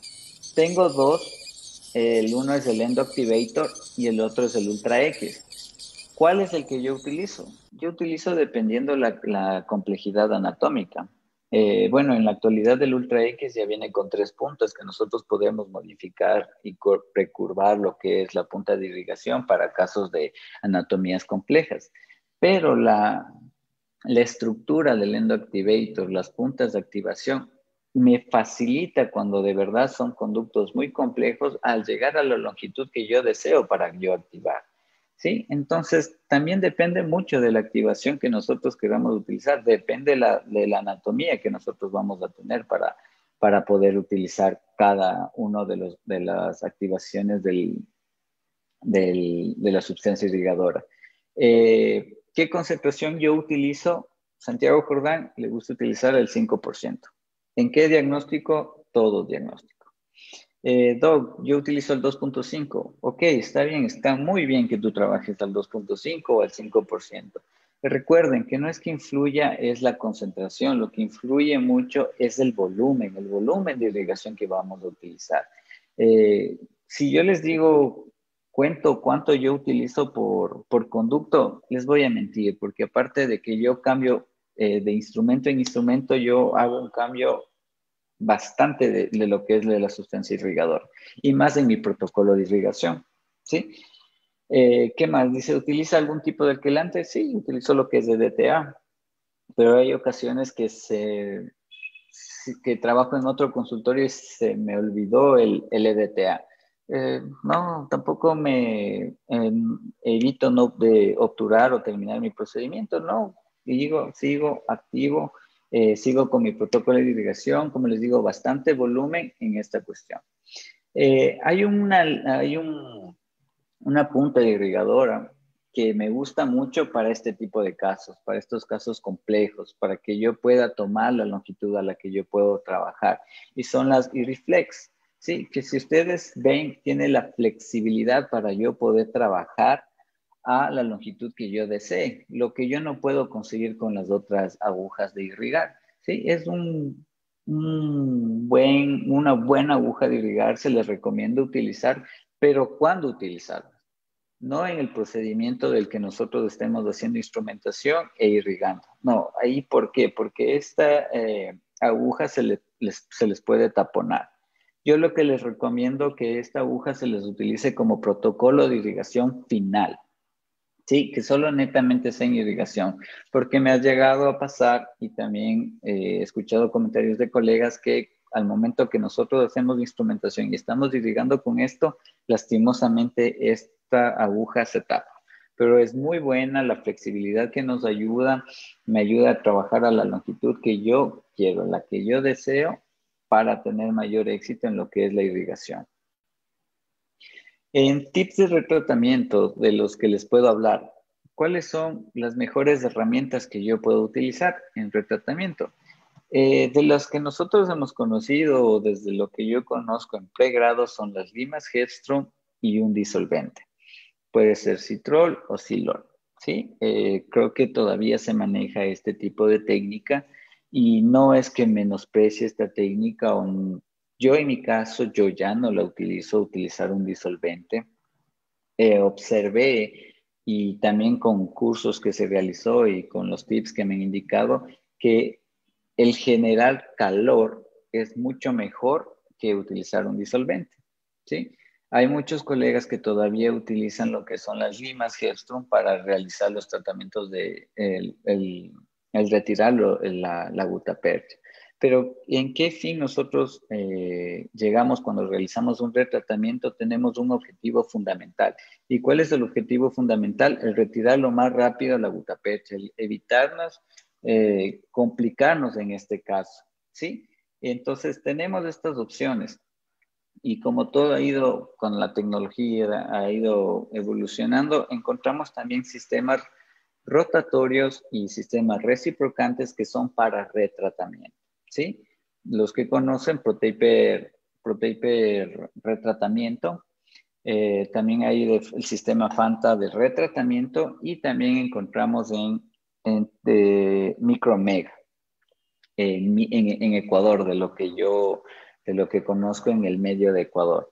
Tengo dos. El uno es el endoactivator y el otro es el ultra X. ¿Cuál es el que yo utilizo? Yo utilizo dependiendo la, la complejidad anatómica. Eh, bueno, en la actualidad el Ultra X ya viene con tres puntos que nosotros podemos modificar y recurvar lo que es la punta de irrigación para casos de anatomías complejas. Pero la, la estructura del endoactivator, las puntas de activación, me facilita cuando de verdad son conductos muy complejos al llegar a la longitud que yo deseo para yo activar. ¿Sí? Entonces, también depende mucho de la activación que nosotros queramos utilizar, depende de la anatomía que nosotros vamos a tener para, para poder utilizar cada uno de, de las activaciones del, del, de la sustancia irrigadora. Eh, ¿Qué concentración yo utilizo? Santiago Jordán le gusta utilizar el 5%. ¿En qué diagnóstico? Todo diagnóstico. Eh, Doug, yo utilizo el 2.5. Ok, está bien, está muy bien que tú trabajes al 2.5 o al 5%. recuerden que no es que influya, es la concentración. Lo que influye mucho es el volumen, el volumen de irrigación que vamos a utilizar. Eh, si yo les digo, cuento cuánto yo utilizo por, por, conducto, les voy a mentir, porque aparte de que yo cambio eh, de instrumento en instrumento, yo hago un cambio bastante de, lo que es de la sustancia irrigadora y más en mi protocolo de irrigación. ¿sí? Eh, ¿Qué más? Dice, ¿utiliza algún tipo de quelante? Sí, utilizo lo que es de DTA, pero hay ocasiones que, se, que trabajo en otro consultorio y se me olvidó el, el EDTA. Eh, no, tampoco me em, evito no de obturar o terminar mi procedimiento, no, digo, sigo activo eh, sigo con mi protocolo de irrigación, como les digo, bastante volumen en esta cuestión. Eh, hay una, hay un, una punta de irrigadora que me gusta mucho para este tipo de casos, para estos casos complejos, para que yo pueda tomar la longitud a la que yo puedo trabajar. Y son las Irriflex. Sí, que si ustedes ven, tiene la flexibilidad para yo poder trabajar a la longitud que yo desee, lo que yo no puedo conseguir con las otras agujas de irrigar. ¿sí? Es una buena aguja de irrigar, se les recomienda utilizar, pero ¿cuándo utilizarla? No en el procedimiento del que nosotros estemos haciendo instrumentación e irrigando. No, ahí ¿por qué? Porque esta eh, aguja se, les, se les puede taponar. Yo lo que les recomiendo que esta aguja se les utilice como protocolo de irrigación final. Sí, que solo netamente sea en irrigación, porque me ha llegado a pasar y también eh, he escuchado comentarios de colegas que al momento que nosotros hacemos instrumentación y estamos irrigando con esto, lastimosamente esta aguja se tapa. Pero es muy buena la flexibilidad que nos ayuda, me ayuda a trabajar a la longitud que yo quiero, la que yo deseo para tener mayor éxito en lo que es la irrigación. En tips de retratamiento de los que les puedo hablar, ¿cuáles son las mejores herramientas que yo puedo utilizar en retratamiento? Eh, de las que nosotros hemos conocido, desde lo que yo conozco en pregrado, son las limas Headstrong y un disolvente. Puede ser citrol o silol. ¿sí? Eh, creo que todavía se maneja este tipo de técnica y no es que menosprecie esta técnica. O, yo en mi caso, yo ya no la utilizo, utilizar un disolvente. Eh, observé y también con cursos que se realizó y con los tips que me han indicado que el generar calor es mucho mejor que utilizar un disolvente, ¿sí? Hay muchos colegas que todavía utilizan lo que son las limas Herstrom para realizar los tratamientos de el, el, retirar la, la gutapercha. Pero ¿en qué fin nosotros eh, llegamos cuando realizamos un retratamiento? Tenemos un objetivo fundamental. ¿Y cuál es el objetivo fundamental? El retirar lo más rápido la gutapercha, el evitarnos eh, complicarnos en este caso, ¿sí? Entonces tenemos estas opciones y como todo ha ido con la tecnología, ha ido evolucionando, encontramos también sistemas rotatorios y sistemas reciprocantes que son para retratamiento, ¿sí? Los que conocen Protaper, Protaper retratamiento, eh, también hay el sistema Fanta de retratamiento y también encontramos en micromega en, en, Ecuador, de lo que yo, de lo que conozco en el medio de Ecuador.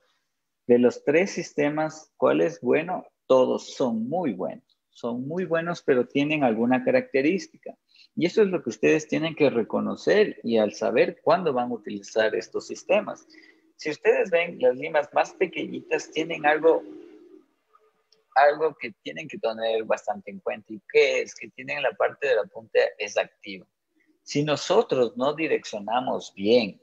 De los tres sistemas, ¿cuál es bueno? Todos son muy buenos. Son muy buenos, pero tienen alguna característica. Y eso es lo que ustedes tienen que reconocer y al saber cuándo van a utilizar estos sistemas. Si ustedes ven, las limas más pequeñitas tienen algo algo que tienen que tener bastante en cuenta y que es que tienen la parte de la punta es activa. Si nosotros no direccionamos bien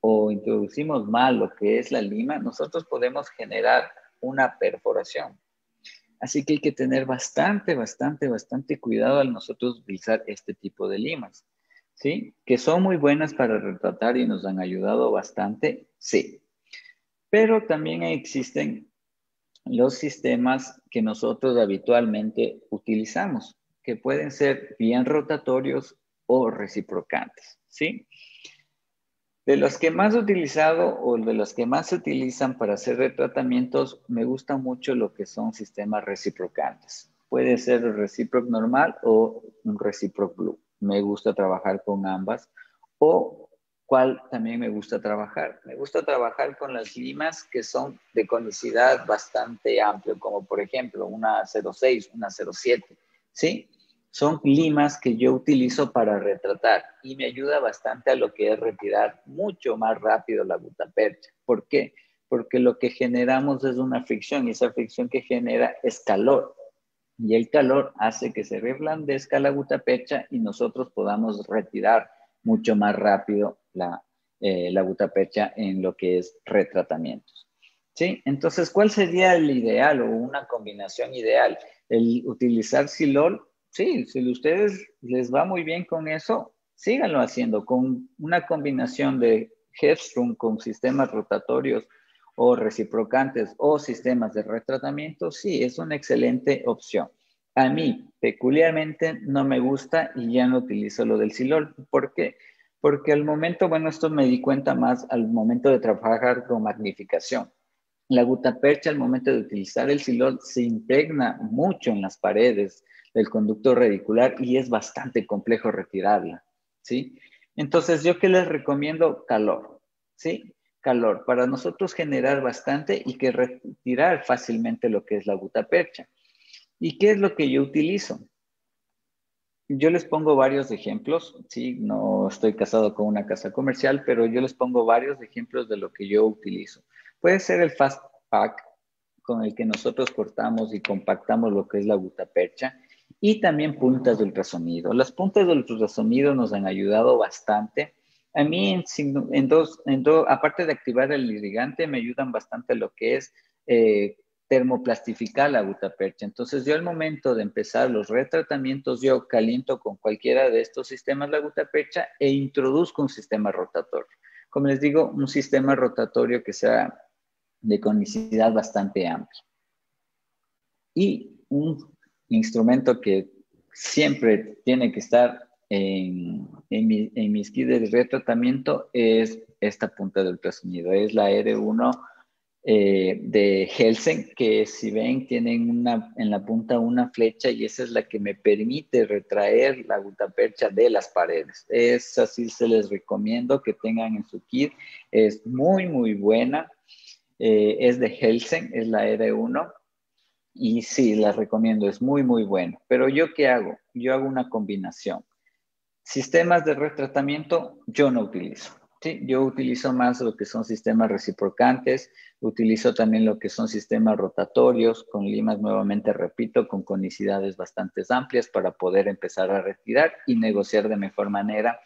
o introducimos mal lo que es la lima, nosotros podemos generar una perforación. Así que hay que tener bastante, bastante, bastante cuidado al nosotros utilizar este tipo de limas. ¿Sí? Que son muy buenas para retratar y nos han ayudado bastante, sí. Pero también existen los sistemas que nosotros habitualmente utilizamos, que pueden ser bien rotatorios o reciprocantes, ¿sí? De los que más utilizado o de los que más se utilizan para hacer retratamientos, me gusta mucho lo que son sistemas reciprocantes. Puede ser el reciproc normal o un reciproc blue. Me gusta trabajar con ambas. O ¿Cuál también me gusta trabajar? Me gusta trabajar con las limas que son de conicidad bastante amplia, como por ejemplo una 06, una 07, ¿sí? Son limas que yo utilizo para retratar y me ayuda bastante a lo que es retirar mucho más rápido la gutapercha. ¿Por qué? Porque lo que generamos es una fricción y esa fricción que genera es calor. Y el calor hace que se reblandezca la gutapercha y nosotros podamos retirar mucho más rápido la, eh, la gutapercha en lo que es retratamientos. ¿Sí? Entonces, ¿cuál sería el ideal o una combinación ideal? El utilizar silol, sí, si ustedes les va muy bien con eso, síganlo haciendo con una combinación de Headstrom con sistemas rotatorios o reciprocantes o sistemas de retratamiento, sí, es una excelente opción. A mí, peculiarmente, no me gusta y ya no utilizo lo del silol. ¿Por qué? Porque al momento, bueno, esto me di cuenta más al momento de trabajar con magnificación. La gutapercha al momento de utilizar el silol se impregna mucho en las paredes del conducto radicular y es bastante complejo retirarla, ¿sí? Entonces, ¿yo qué les recomiendo? Calor, ¿sí? Calor, para nosotros generar bastante y que retirar fácilmente lo que es la gutapercha. ¿Y qué es lo que yo utilizo? Yo les pongo varios ejemplos, sí, no estoy casado con una casa comercial, pero yo les pongo varios ejemplos de lo que yo utilizo. Puede ser el Fast Pack con el que nosotros cortamos y compactamos lo que es la gutapercha y también puntas de ultrasonido. Las puntas de ultrasonido nos han ayudado bastante. A mí, en, dos, en aparte de activar el irrigante, me ayudan bastante lo que es eh, termoplastificar la gutapercha. Entonces, yo al momento de empezar los retratamientos, yo caliento con cualquiera de estos sistemas la gutapercha e introduzco un sistema rotatorio. Como les digo, un sistema rotatorio que sea de conicidad bastante amplia. Y un instrumento que siempre tiene que estar en, en, mi, mis kits de retratamiento es esta punta de ultrasonido, es la R1 eh, de Helsen, que si ven tienen una, en la punta una flecha y esa es la que me permite retraer la gutapercha de las paredes. Es así, se les recomiendo que tengan en su kit. Es muy, muy buena. Eh, es de Helsen, es la R1. Y sí, la recomiendo, es muy, muy buena. Pero yo qué hago? Yo hago una combinación. Sistemas de retratamiento yo no utilizo. Sí, yo utilizo más lo que son sistemas reciprocantes, utilizo también lo que son sistemas rotatorios, con limas nuevamente, repito, con conicidades bastante amplias para poder empezar a retirar y negociar de mejor manera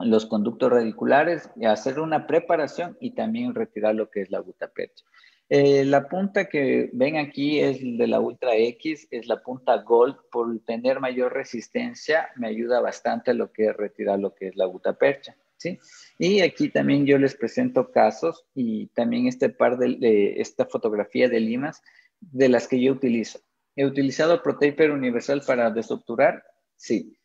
los conductos radiculares, hacer una preparación y también retirar lo que es la gutapercha. Eh, la punta que ven aquí es de la Ultra X, es la punta Gold. Por tener mayor resistencia, me ayuda bastante a lo que es retirar lo que es la gutapercha. ¿sí? Y aquí también yo les presento casos y también este par de, esta fotografía de limas de las que yo utilizo. ¿He utilizado ProTaper Universal para desobturar? Sí.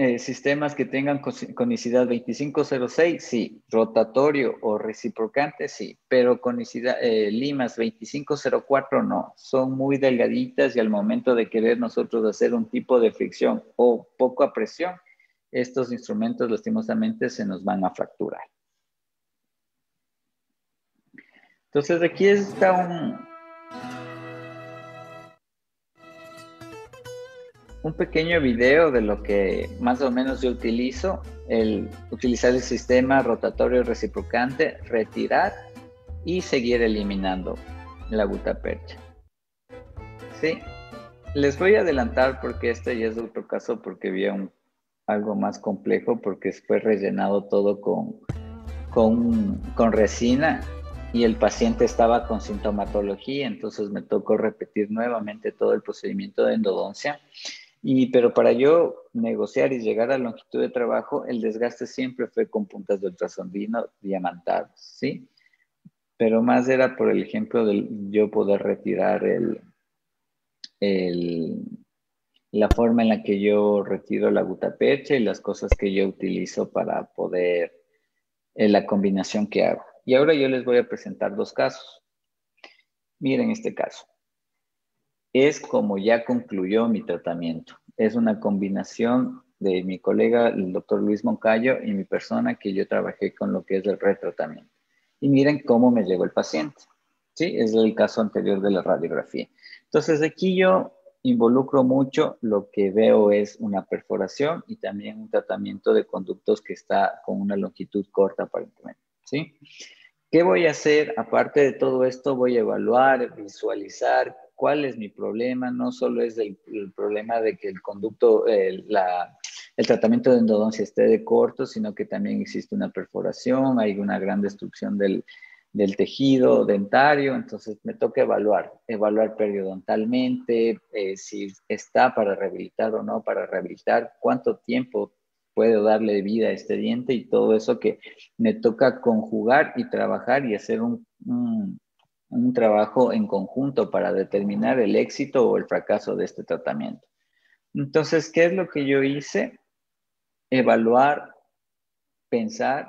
Eh, sistemas que tengan conicidad 2506, sí. Rotatorio o reciprocante, sí. Pero conicidad, eh, limas 2504, no. Son muy delgaditas y al momento de querer nosotros hacer un tipo de fricción o poca presión, estos instrumentos lastimosamente se nos van a fracturar. Entonces aquí está un, un pequeño video de lo que más o menos yo utilizo, el utilizar el sistema rotatorio reciprocante, retirar y seguir eliminando la gutapercha. Sí, les voy a adelantar porque este ya es otro caso porque vi algo más complejo porque fue rellenado todo con, con resina y el paciente estaba con sintomatología, entonces me tocó repetir nuevamente todo el procedimiento de endodoncia y, pero para yo negociar y llegar a longitud de trabajo, el desgaste siempre fue con puntas de ultrasondino diamantados, ¿sí? Pero más era por el ejemplo de yo poder retirar el, el, la forma en la que yo retiro la gutapecha y las cosas que yo utilizo para poder, en la combinación que hago. Y ahora yo les voy a presentar dos casos. Miren este caso es como ya concluyó mi tratamiento. Es una combinación de mi colega, el doctor Luis Moncayo, y mi persona que yo trabajé con lo que es el retratamiento. Y miren cómo me llegó el paciente. Sí, es el caso anterior de la radiografía. Entonces aquí yo involucro mucho, lo que veo es una perforación y también un tratamiento de conductos que está con una longitud corta aparentemente. ¿sí? ¿Qué voy a hacer? Aparte de todo esto, voy a evaluar, visualizar cuál es mi problema, no solo es el, problema de que el conducto, el, tratamiento de endodoncia esté de corto, sino que también existe una perforación, hay una gran destrucción del, tejido dentario, entonces me toca evaluar, evaluar periodontalmente, eh, si está para rehabilitar o no para rehabilitar, cuánto tiempo puedo darle vida a este diente y todo eso que me toca conjugar y trabajar y hacer un un trabajo en conjunto para determinar el éxito o el fracaso de este tratamiento. Entonces, ¿qué es lo que yo hice? Evaluar, pensar,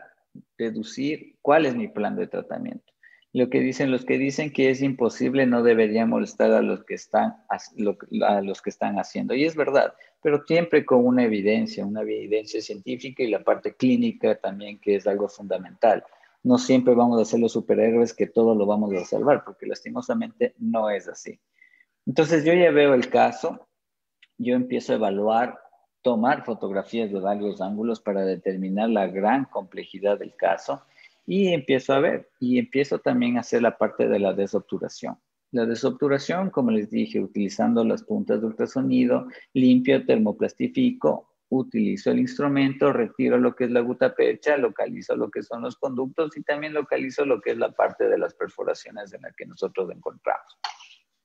deducir cuál es mi plan de tratamiento. Lo que dicen los que dicen que es imposible no debería molestar a los que están a los que están haciendo y es verdad, pero siempre con una evidencia, una evidencia científica y la parte clínica también que es algo fundamental no siempre vamos a ser los superhéroes que todo lo vamos a salvar, porque lastimosamente no es así. Entonces yo ya veo el caso, yo empiezo a evaluar, tomar fotografías de varios ángulos para determinar la gran complejidad del caso Y empiezo a ver, y empiezo también a hacer la parte de la desobturación. La desobturación, como les dije, utilizando las puntas de ultrasonido, limpio, termoplastifico, utilizo el instrumento, retiro lo que es la gutapercha, localizo lo que son los conductos y también localizo lo que es la parte de las perforaciones en la que nosotros encontramos.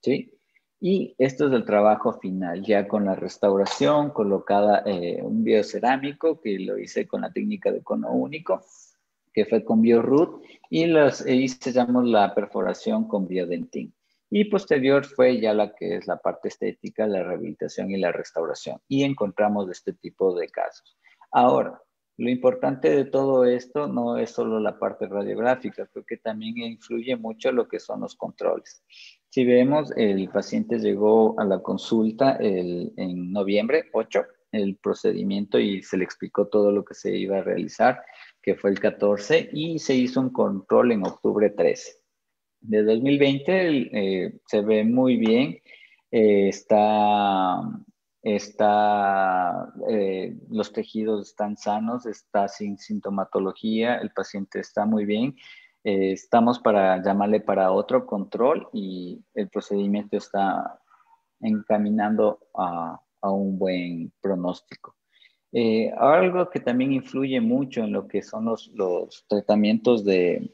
¿Sí? Y esto es el trabajo final, ya con la restauración, colocada eh, un biocerámico que lo hice con la técnica de cono único, que fue con BioRoot, y los, e hice, llamamos, la perforación con biodentín. Y posterior fue ya la que es la parte estética, la rehabilitación y la restauración. Y encontramos este tipo de casos. Ahora, lo importante de todo esto no es solo la parte radiográfica, creo que también influye mucho lo que son los controles. Si vemos, el paciente llegó a la consulta en noviembre 8, el procedimiento y se le explicó todo lo que se iba a realizar, que fue el 14, y se hizo un control en octubre 13 de 2020 eh, se ve muy bien, eh, está, está eh, los tejidos están sanos, está sin sintomatología, el paciente está muy bien. estamos para llamarle para otro control y el procedimiento está encaminando a, a un buen pronóstico. algo que también influye mucho en lo que son los, los tratamientos de,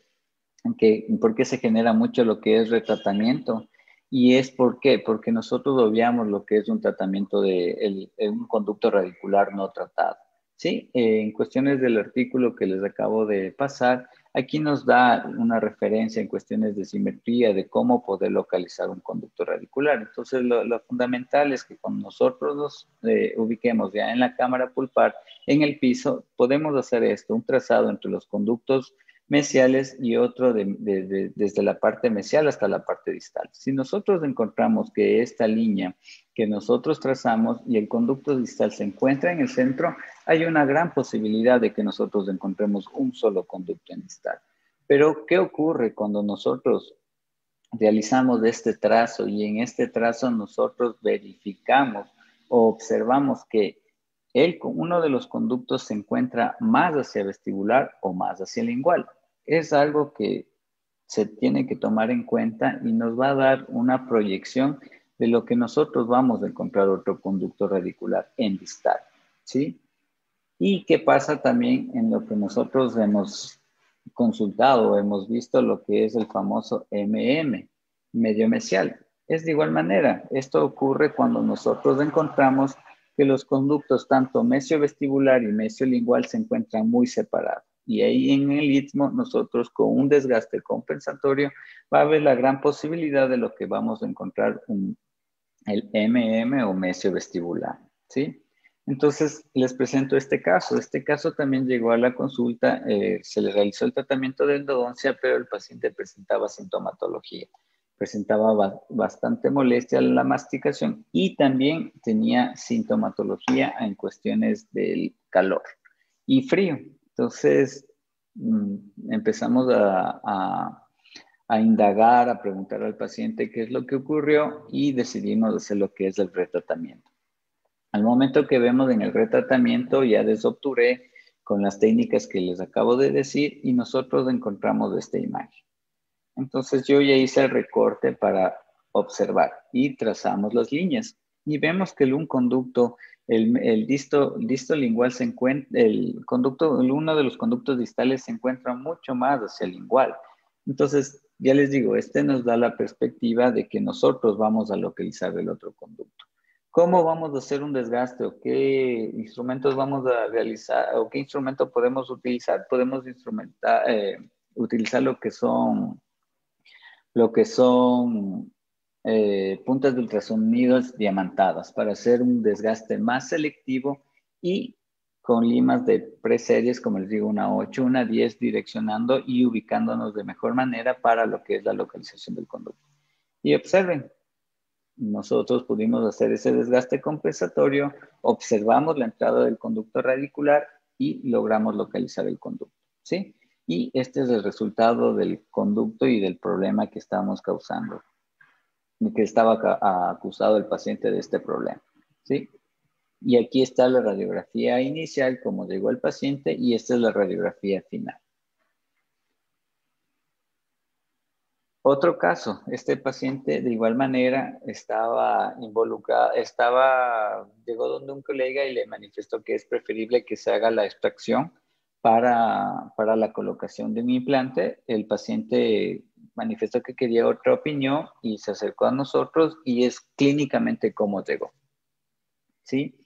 que, ¿Por qué se genera mucho lo que es retratamiento? Y es por qué, porque nosotros obviamos lo que es un tratamiento de un conducto radicular no tratado. Sí, eh, en cuestiones del artículo que les acabo de pasar, aquí nos da una referencia en cuestiones de simetría de cómo poder localizar un conducto radicular. Entonces, lo, fundamental es que cuando nosotros nos eh, ubiquemos ya en la cámara pulpar, en el piso, podemos hacer esto, un trazado entre los conductos mesiales y otro desde la parte mesial hasta la parte distal. Si nosotros encontramos que esta línea que nosotros trazamos y el conducto distal se encuentra en el centro, hay una gran posibilidad de que nosotros encontremos un solo conducto en distal. Pero, ¿qué ocurre cuando nosotros realizamos este trazo y en este trazo nosotros verificamos o observamos que el, uno de los conductos se encuentra más hacia vestibular o más hacia lingual? Es algo que se tiene que tomar en cuenta y nos va a dar una proyección de lo que nosotros vamos a encontrar otro conducto radicular en distal, ¿sí? Y qué pasa también en lo que nosotros hemos consultado, hemos visto lo que es el famoso MM, medio mesial. Es de igual manera, esto ocurre cuando nosotros encontramos que los conductos tanto mesio vestibular y mesio lingual se encuentran muy separados. Y ahí en el istmo, nosotros con un desgaste compensatorio, va a haber la gran posibilidad de lo que vamos a encontrar el MM o mesio vestibular, ¿sí? Entonces, les presento este caso. Este caso también llegó a la consulta, eh, se le realizó el tratamiento de endodoncia, pero el paciente presentaba sintomatología. Presentaba bastante molestia en la masticación y también tenía sintomatología en cuestiones del calor y frío. Entonces, mm, empezamos a, indagar, a preguntar al paciente qué es lo que ocurrió y decidimos hacer lo que es el retratamiento. Al momento que vemos en el retratamiento, ya desobturé con las técnicas que les acabo de decir y nosotros encontramos esta imagen. Entonces yo ya hice el recorte para observar y trazamos las líneas y vemos que un conducto el, el disto, lingual se encuentra, el conducto, uno de los conductos distales se encuentra mucho más hacia el lingual. Entonces, ya les digo, este nos da la perspectiva de que nosotros vamos a localizar el otro conducto. ¿Cómo vamos a hacer un desgaste o qué instrumentos vamos a realizar o qué instrumento podemos utilizar? Podemos instrumentar, eh, utilizar lo que son, lo que son eh, puntas de ultrasonidos diamantadas para hacer un desgaste más selectivo y con limas de preseries, como les digo, una 8, una 10, direccionando y ubicándonos de mejor manera para lo que es la localización del conducto. Y observen, nosotros pudimos hacer ese desgaste compensatorio, observamos la entrada del conducto radicular y logramos localizar el conducto, ¿sí? Y este es el resultado del conducto y del problema que estamos causando que estaba acusado el paciente de este problema. ¿sí? Y aquí está la radiografía inicial, como llegó el paciente, y esta es la radiografía final. Otro caso, este paciente de igual manera estaba involucrado, estaba, llegó donde un colega y le manifestó que es preferible que se haga la extracción para, para la colocación de un implante. El paciente manifestó que quería otra opinión y se acercó a nosotros y es clínicamente como llegó. ¿Sí?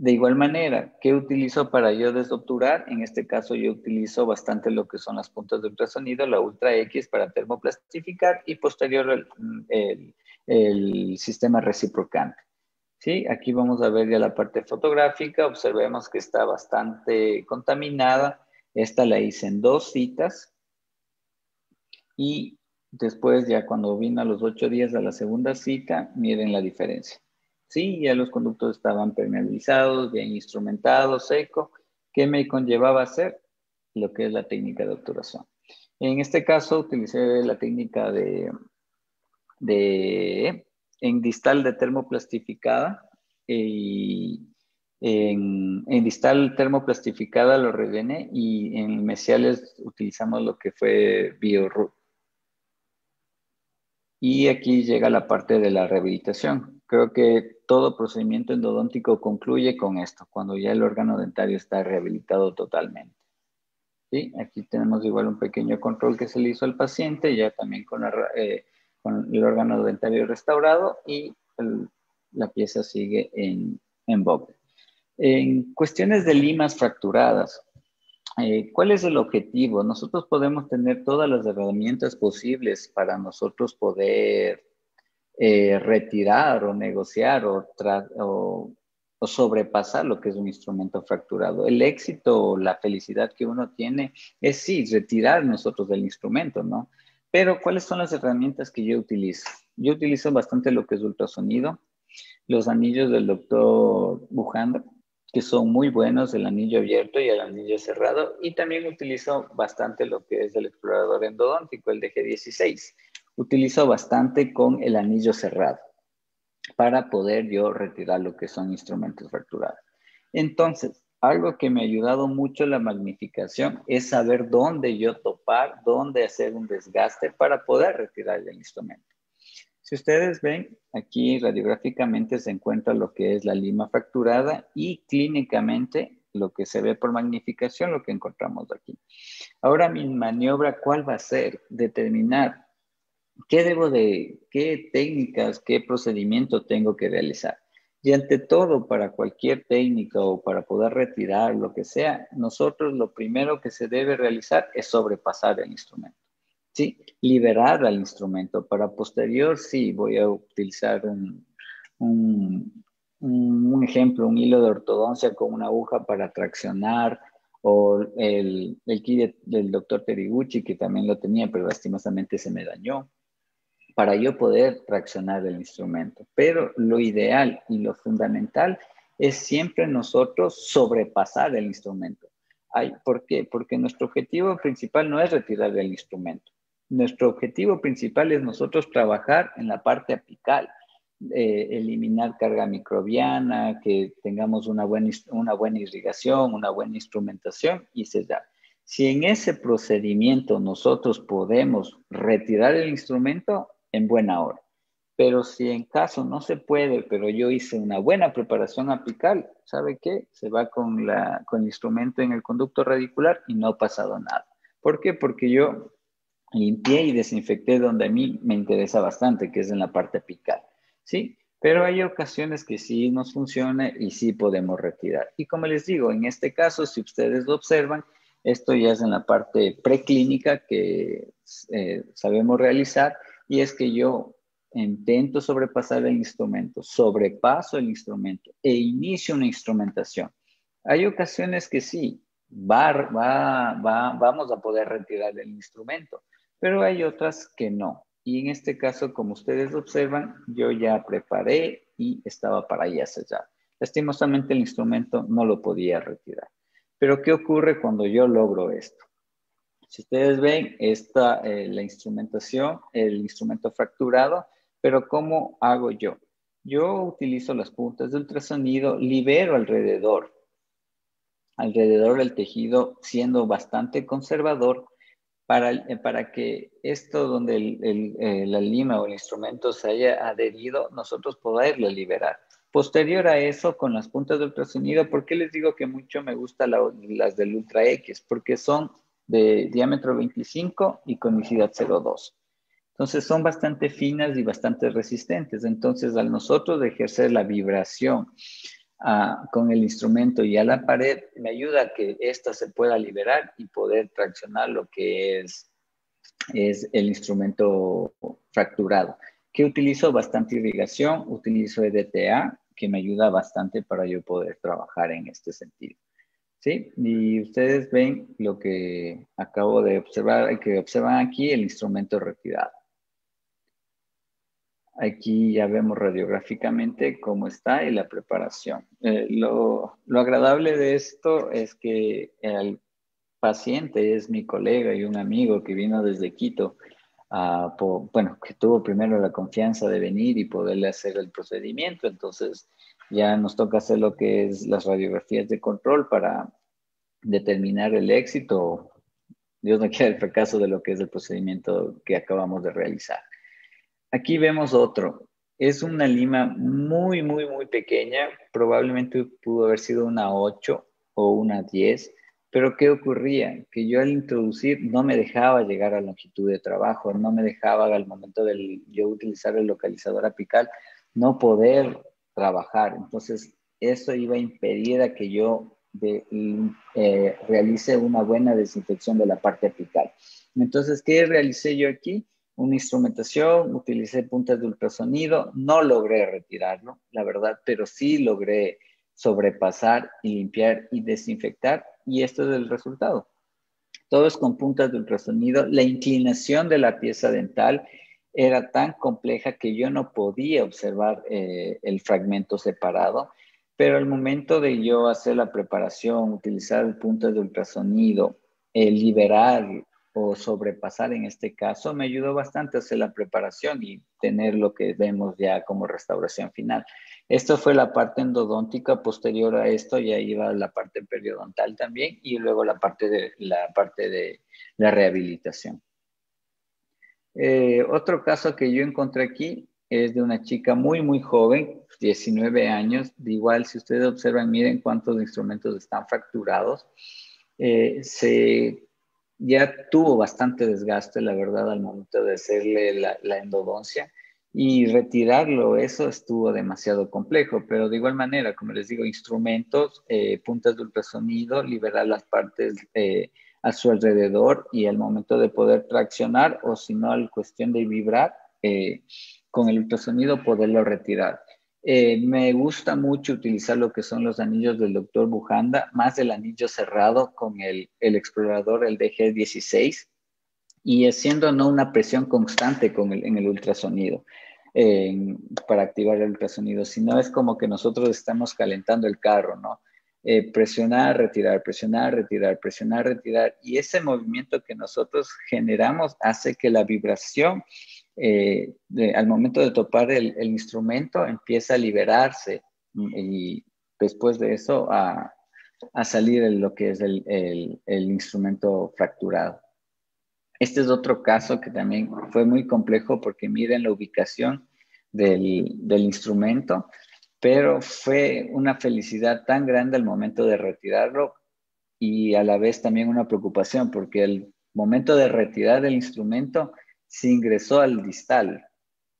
De igual manera, ¿qué utilizo para yo desobturar? En este caso yo utilizo bastante lo que son las puntas de ultrasonido, la Ultra X para termoplastificar y posterior el, el, sistema reciprocante. ¿Sí? Aquí vamos a ver ya la parte fotográfica, observemos que está bastante contaminada. Esta la hice en dos citas y después ya cuando vino a los ocho días de la segunda cita, miren la diferencia. Sí, ya los conductos estaban permeabilizados, bien instrumentados, seco. ¿Qué me conllevaba hacer? Lo que es la técnica de obturación. En este caso utilicé la técnica de, de en distal de termoplastificada y en, en, distal termoplastificada lo rellené y en mesiales utilizamos lo que fue BioRoot. Y aquí llega la parte de la rehabilitación. Creo que todo procedimiento endodóntico concluye con esto, cuando ya el órgano dentario está rehabilitado totalmente. ¿Sí? Aquí tenemos igual un pequeño control que se le hizo al paciente, ya también con, eh, el órgano dentario restaurado y la pieza sigue en, en En cuestiones de limas fracturadas, eh, ¿cuál es el objetivo? Nosotros podemos tener todas las herramientas posibles para nosotros poder eh, retirar o negociar o, o, sobrepasar lo que es un instrumento fracturado. El éxito o la felicidad que uno tiene es sí, retirar nosotros del instrumento, ¿no? Pero ¿cuáles son las herramientas que yo utilizo? Yo utilizo bastante lo que es ultrasonido, los anillos del doctor Bujanda, que son muy buenos, el anillo abierto y el anillo cerrado, y también utilizo bastante lo que es el explorador endodóntico, el DG16 utilizo bastante con el anillo cerrado para poder yo retirar lo que son instrumentos fracturados. Entonces, algo que me ha ayudado mucho la magnificación es saber dónde yo topar, dónde hacer un desgaste para poder retirar el instrumento. Si ustedes ven, aquí radiográficamente se encuentra lo que es la lima fracturada y clínicamente lo que se ve por magnificación, lo que encontramos aquí. Ahora mi maniobra, ¿cuál va a ser? Determinar ¿Qué debo de, qué técnicas, qué procedimiento tengo que realizar? Y ante todo, para cualquier técnica o para poder retirar lo que sea, nosotros lo primero que se debe realizar es sobrepasar el instrumento. ¿sí? Liberar al instrumento. Para posterior, sí, voy a utilizar un, ejemplo, un hilo de ortodoncia con una aguja para traccionar, o el, el kit del doctor Teriguchi, que también lo tenía, pero lastimosamente se me dañó para yo poder traccionar el instrumento. Pero lo ideal y lo fundamental es siempre nosotros sobrepasar el instrumento. ¿Por qué? Porque nuestro objetivo principal no es retirar el instrumento. Nuestro objetivo principal es nosotros trabajar en la parte apical, eh, eliminar carga microbiana, que tengamos una buena, una buena irrigación, una buena instrumentación y sellar. Si en ese procedimiento nosotros podemos retirar el instrumento, en buena hora. Pero si en caso no se puede, pero yo hice una buena preparación apical, ¿sabe qué? Se va con, la, con el instrumento en el conducto radicular y no ha pasado nada. ¿Por qué? Porque yo limpié y desinfecté donde a mí me interesa bastante, que es en la parte apical. ¿Sí? Pero hay ocasiones que sí nos funciona y sí podemos retirar. Y como les digo, en este caso, si ustedes lo observan, esto ya es en la parte preclínica que eh, sabemos realizar y es que yo intento sobrepasar el instrumento, sobrepaso el instrumento e inicio una instrumentación. Hay ocasiones que sí, va, va, va, vamos a poder retirar el instrumento, pero hay otras que no. Y en este caso, como ustedes observan, yo ya preparé y estaba para ya sellar. Lastimosamente el instrumento no lo podía retirar. Pero ¿qué ocurre cuando yo logro esto? Si ustedes ven, esta, eh, la instrumentación, el instrumento fracturado, pero ¿cómo hago yo? Yo utilizo las puntas de ultrasonido, libero alrededor, alrededor del tejido, siendo bastante conservador, para, eh, para que esto donde el, eh, la lima o el instrumento se haya adherido, nosotros poderlo liberar. Posterior a eso, con las puntas de ultrasonido, ¿por qué les digo que mucho me gustan las del Ultra X? Porque son de diámetro 25 y conicidad 0,2. Entonces son bastante finas y bastante resistentes. Entonces, al nosotros ejercer la vibración con el instrumento y a la pared, me ayuda a que ésta se pueda liberar y poder traccionar lo que es, es el instrumento fracturado. Que utilizo bastante irrigación, utilizo EDTA, que me ayuda bastante para yo poder trabajar en este sentido. ¿Sí? Y ustedes ven lo que acabo de observar, que observan aquí el instrumento retirado. Aquí ya vemos radiográficamente cómo está y la preparación. Eh, lo, agradable de esto es que el paciente es mi colega y un amigo que vino desde Quito, bueno, que tuvo primero la confianza de venir y poderle hacer el procedimiento. Entonces ya nos toca hacer lo que es las radiografías de control para determinar el éxito, Dios no quiera el fracaso de lo que es el procedimiento que acabamos de realizar. Aquí vemos otro. Es una lima muy, muy, muy pequeña. Probablemente pudo haber sido una 8 o una 10. Pero ¿qué ocurría? Que yo al introducir no me dejaba llegar a longitud de trabajo, no me dejaba al momento de yo utilizar el localizador apical, no poder trabajar. Entonces, eso iba a impedir a que yo eh, realice una buena desinfección de la parte apical. Entonces, ¿qué realicé yo aquí? una instrumentación, utilicé puntas de ultrasonido, no logré retirarlo, la verdad, pero sí logré sobrepasar y limpiar y desinfectar y esto es el resultado. Todo es con puntas de ultrasonido. La inclinación de la pieza dental era tan compleja que yo no podía observar eh, el fragmento separado, pero al momento de yo hacer la preparación, utilizar puntas de ultrasonido, eh, liberar o sobrepasar en este caso, me ayudó bastante a hacer la preparación y tener lo que vemos ya como restauración final. Esto fue la parte endodóntica, posterior a esto ya iba la parte periodontal también y luego la parte de la, parte de la rehabilitación. Eh, otro caso que yo encontré aquí es de una chica muy, muy joven, 19 años. Igual, si ustedes observan, miren cuántos instrumentos están fracturados. Eh, se ya tuvo bastante desgaste, la verdad, al momento de hacerle la, endodoncia y retirarlo, eso estuvo demasiado complejo, pero de igual manera, como les digo, instrumentos, eh, puntas de ultrasonido, liberar las partes eh, a su alrededor y al momento de poder traccionar o si no, al cuestión de vibrar, eh, con el ultrasonido poderlo retirar. Eh, me gusta mucho utilizar lo que son los anillos del doctor Bujanda, más el anillo cerrado con el, explorador, el DG16, y haciendo no una presión constante con en el ultrasonido. para activar el ultrasonido, sino es como que nosotros estamos calentando el carro, ¿no? Eh, presionar, retirar, presionar, retirar, presionar, retirar. Y ese movimiento que nosotros generamos hace que la vibración eh, al momento de topar el, instrumento empieza a liberarse y después de eso a, salir lo que es el, instrumento fracturado. Este es otro caso que también fue muy complejo porque miren la ubicación del instrumento, pero fue una felicidad tan grande al momento de retirarlo y a la vez también una preocupación porque el momento de retirar el instrumento se ingresó al distal.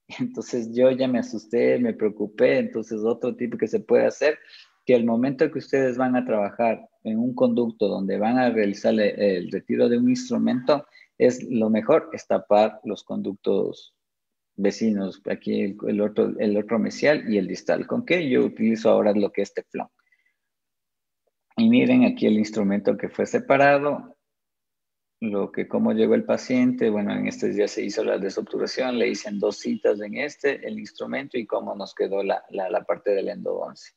Entonces yo ya me asusté, me preocupé, entonces otro tipo que se puede hacer, que al momento que ustedes van a trabajar en un conducto donde van a realizar el retiro de un instrumento, es lo mejor es tapar los conductos vecinos, aquí el, otro, el otro mesial y el distal. ¿Con qué? Yo utilizo ahora lo que es teflón. Y miren aquí el instrumento que fue separado, lo que cómo llegó el paciente, bueno, en este día se hizo la desobturación, le hice dos citas en este, el instrumento y cómo nos quedó la, la, parte del endodoncia.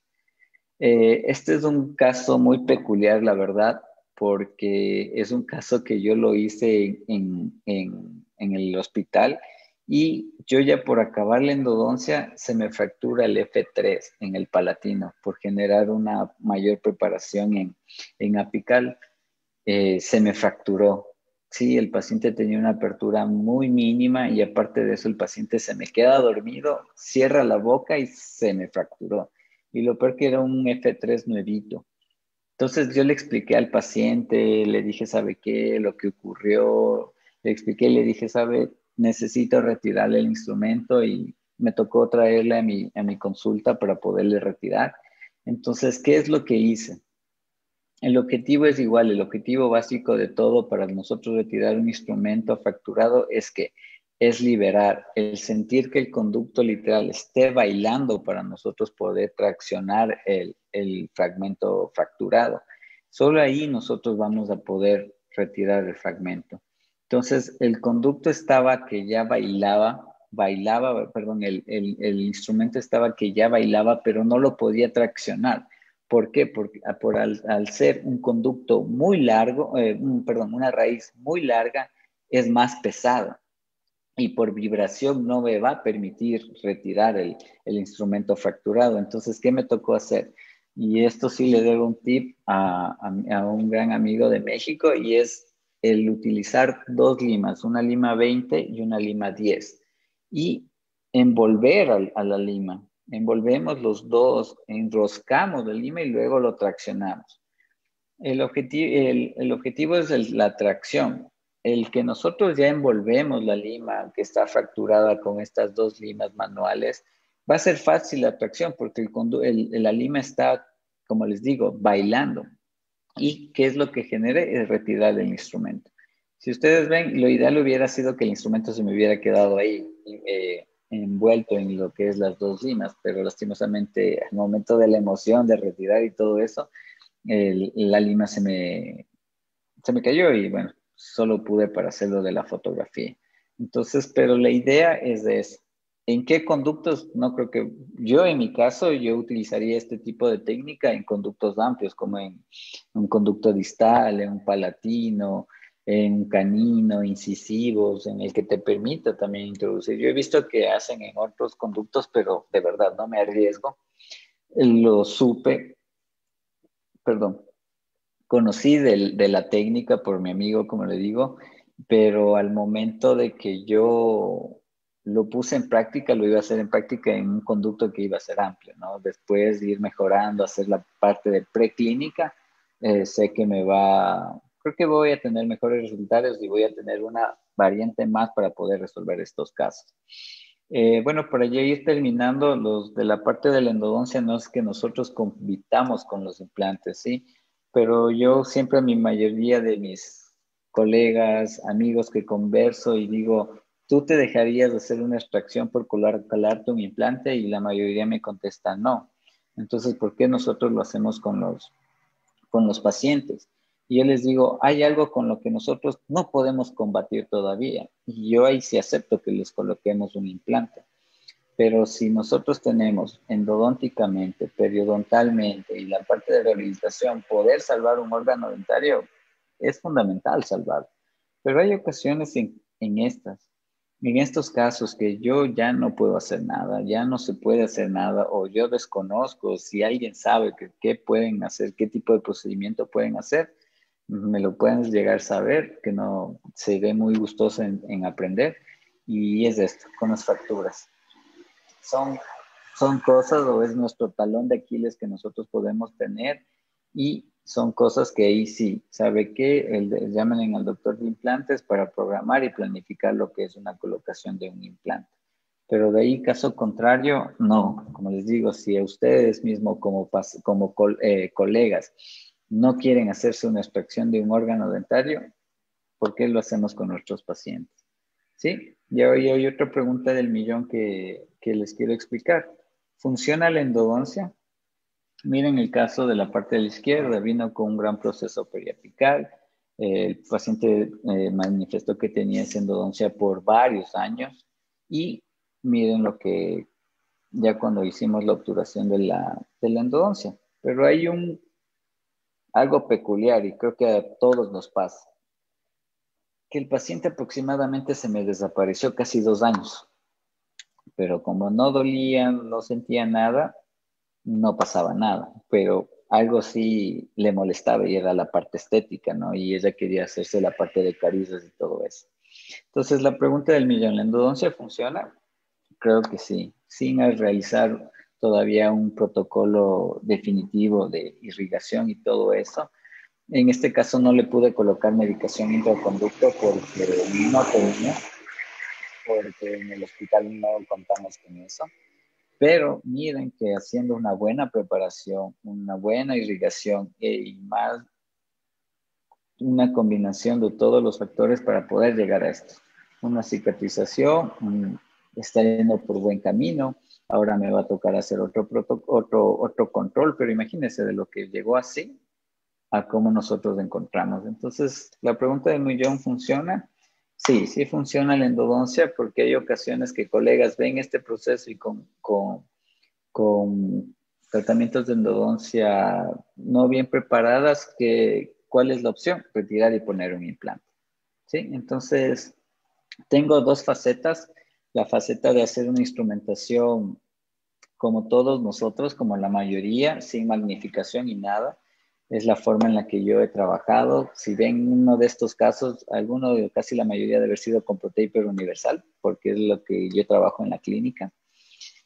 Eh, este es un caso muy peculiar, la verdad, porque es un caso que yo lo hice en, en, en el hospital y yo ya por acabar la endodoncia se me fractura el F3 en el palatino por generar una mayor preparación en, en apical. Eh, se me fracturó sí, el paciente tenía una apertura muy mínima y aparte de eso el paciente se me queda dormido, cierra la boca y se me fracturó. Y lo peor que era un F3 nuevito. Entonces yo le expliqué al paciente, le dije, ¿sabe qué? Lo que ocurrió, le expliqué le dije, ¿sabe? Necesito retirarle el instrumento y me tocó traerle a mi, a mi consulta para poderle retirar. Entonces, ¿qué es lo que hice? El objetivo es igual, el objetivo básico de todo para nosotros retirar un instrumento fracturado es que es liberar, el sentir que el conducto literal esté bailando para nosotros poder traccionar el, el fragmento fracturado. Solo ahí nosotros vamos a poder retirar el fragmento. Entonces, el conducto estaba que ya bailaba, bailaba, perdón, el, el, instrumento estaba que ya bailaba, pero no lo podía traccionar. ¿Por qué? Porque ah, por al, ser un conducto muy largo, eh, perdón, una raíz muy larga, es más pesada y por vibración no me va a permitir retirar el, el, instrumento fracturado. Entonces, ¿qué me tocó hacer? Y esto sí le debo un tip a, a, un gran amigo de México y es el utilizar dos limas, una lima 20 y una lima 10 y envolver a, la lima. Envolvemos los dos, enroscamos la lima y luego lo traccionamos. El, objetivo, el, objetivo es la tracción. El que nosotros ya envolvemos la lima que está fracturada con estas dos limas manuales, va a ser fácil la tracción porque el, la lima está, como les digo, bailando. ¿Y qué es lo que genera? Es retirar el instrumento. Si ustedes ven, lo ideal hubiera sido que el instrumento se me hubiera quedado ahí, eh, envuelto en lo que es las dos limas, pero lastimosamente al momento de la emoción de retirar y todo eso, la lima se me, se me cayó y bueno, solo pude para hacerlo de la fotografía. Entonces, pero la idea es de eso. ¿En qué conductos? No creo que yo en mi caso, yo utilizaría este tipo de técnica en conductos amplios, como en un conducto distal, en un palatino, en canino, incisivos, en el que te permita también introducir. Yo he visto que hacen en otros conductos, pero de verdad no me arriesgo. Lo supe, perdón, conocí de la técnica por mi amigo, como le digo, pero al momento de que yo lo puse en práctica, lo iba a hacer en práctica en un conducto que iba a ser amplio, ¿no? Después de ir mejorando, hacer la parte de preclínica, eh, sé que me va, creo que voy a tener mejores resultados y voy a tener una variante más para poder resolver estos casos. Eh, bueno, para ya ir terminando, los de la parte de la endodoncia no es que nosotros compitamos con los implantes, ¿sí? Pero yo siempre a mi mayoría de mis colegas, amigos que converso y digo, ¿tú te dejarías de hacer una extracción por calarte un implante? Y la mayoría me contesta no. Entonces, ¿por qué nosotros lo hacemos con los, con los pacientes? Y yo les digo, hay algo con lo que nosotros no podemos combatir todavía. Y yo ahí sí acepto que les coloquemos un implante. Pero si nosotros tenemos endodónticamente, periodontalmente y la parte de rehabilitación, poder salvar un órgano dentario, es fundamental salvarlo. Pero hay ocasiones en estas, en estos casos que yo ya no puedo hacer nada, ya no se puede hacer nada o yo desconozco si alguien sabe qué pueden hacer, qué tipo de procedimiento pueden hacer, me lo pueden llegar a saber, que no se ve muy gustoso en, aprender. Y es esto, con las facturas. Son, son cosas o es nuestro talón de Aquiles que nosotros podemos tener y son cosas que ahí sí, sabe que el, llamen al doctor de implantes para programar y planificar lo que es una colocación de un implante. Pero de ahí, caso contrario, no. Como les digo, si ustedes mismos como, como eh, colegas no quieren hacerse una extracción de un órgano dentario, ¿por qué lo hacemos con nuestros pacientes? ¿Sí? Y hoy hay otra pregunta del millón que, les quiero explicar. ¿Funciona la endodoncia? Miren el caso de la parte de la izquierda, vino con un gran proceso periapical. el paciente eh, manifestó que tenía endodoncia por varios años y miren lo que ya cuando hicimos la obturación de la, de la endodoncia. Pero hay un algo peculiar y creo que a todos nos pasa, que el paciente aproximadamente se me desapareció casi dos años, pero como no dolía, no sentía nada, no pasaba nada, pero algo sí le molestaba y era la parte estética, ¿no? Y ella quería hacerse la parte de carizas y todo eso. Entonces, la pregunta del millón, ¿la endodoncia funciona? Creo que sí, sin realizar todavía un protocolo definitivo de irrigación y todo eso. En este caso no le pude colocar medicación intraconducto porque no tenía, porque en el hospital no contamos con eso. Pero miren que haciendo una buena preparación, una buena irrigación y más una combinación de todos los factores para poder llegar a esto. Una cicatrización, está yendo por buen camino, ahora me va a tocar hacer otro, otro, otro control, pero imagínense de lo que llegó así a cómo nosotros encontramos. Entonces, la pregunta del millón funciona. Sí, sí funciona la endodoncia porque hay ocasiones que colegas ven este proceso y con, con, con tratamientos de endodoncia no bien preparadas, que, ¿cuál es la opción? Retirar y poner un implante. ¿Sí? Entonces, tengo dos facetas. La faceta de hacer una instrumentación como todos nosotros, como la mayoría, sin magnificación y nada es la forma en la que yo he trabajado. Si ven uno de estos casos, alguno, casi la mayoría debe haber sido con ProTaper universal, porque es lo que yo trabajo en la clínica.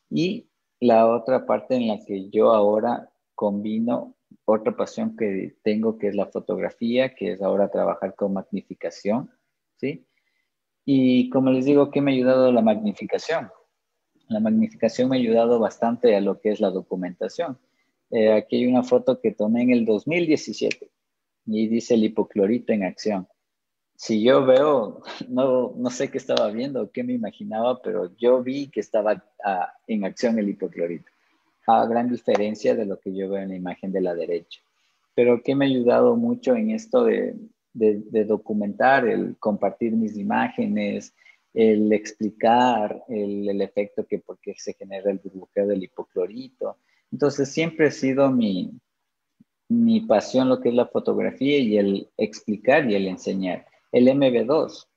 Y la otra parte en la que yo ahora combino otra pasión que tengo, que es la fotografía, que es ahora trabajar con magnificación, ¿sí? Y como les digo, ¿qué me ha ayudado la magnificación? La magnificación me ha ayudado bastante a lo que es la documentación eh, aquí hay una foto que tomé en el 2017 y dice el hipoclorito en acción. Si yo veo, no, no sé qué estaba viendo, qué me imaginaba, pero yo vi que estaba ah, en acción el hipoclorito. A gran diferencia de lo que yo veo en la imagen de la derecha. Pero que me ha ayudado mucho en esto de, documentar, el compartir mis imágenes, el explicar el, el efecto que por qué se genera el burbujeo del hipoclorito entonces siempre ha sido mi, mi pasión lo que es la fotografía y el explicar y el enseñar. El MB2,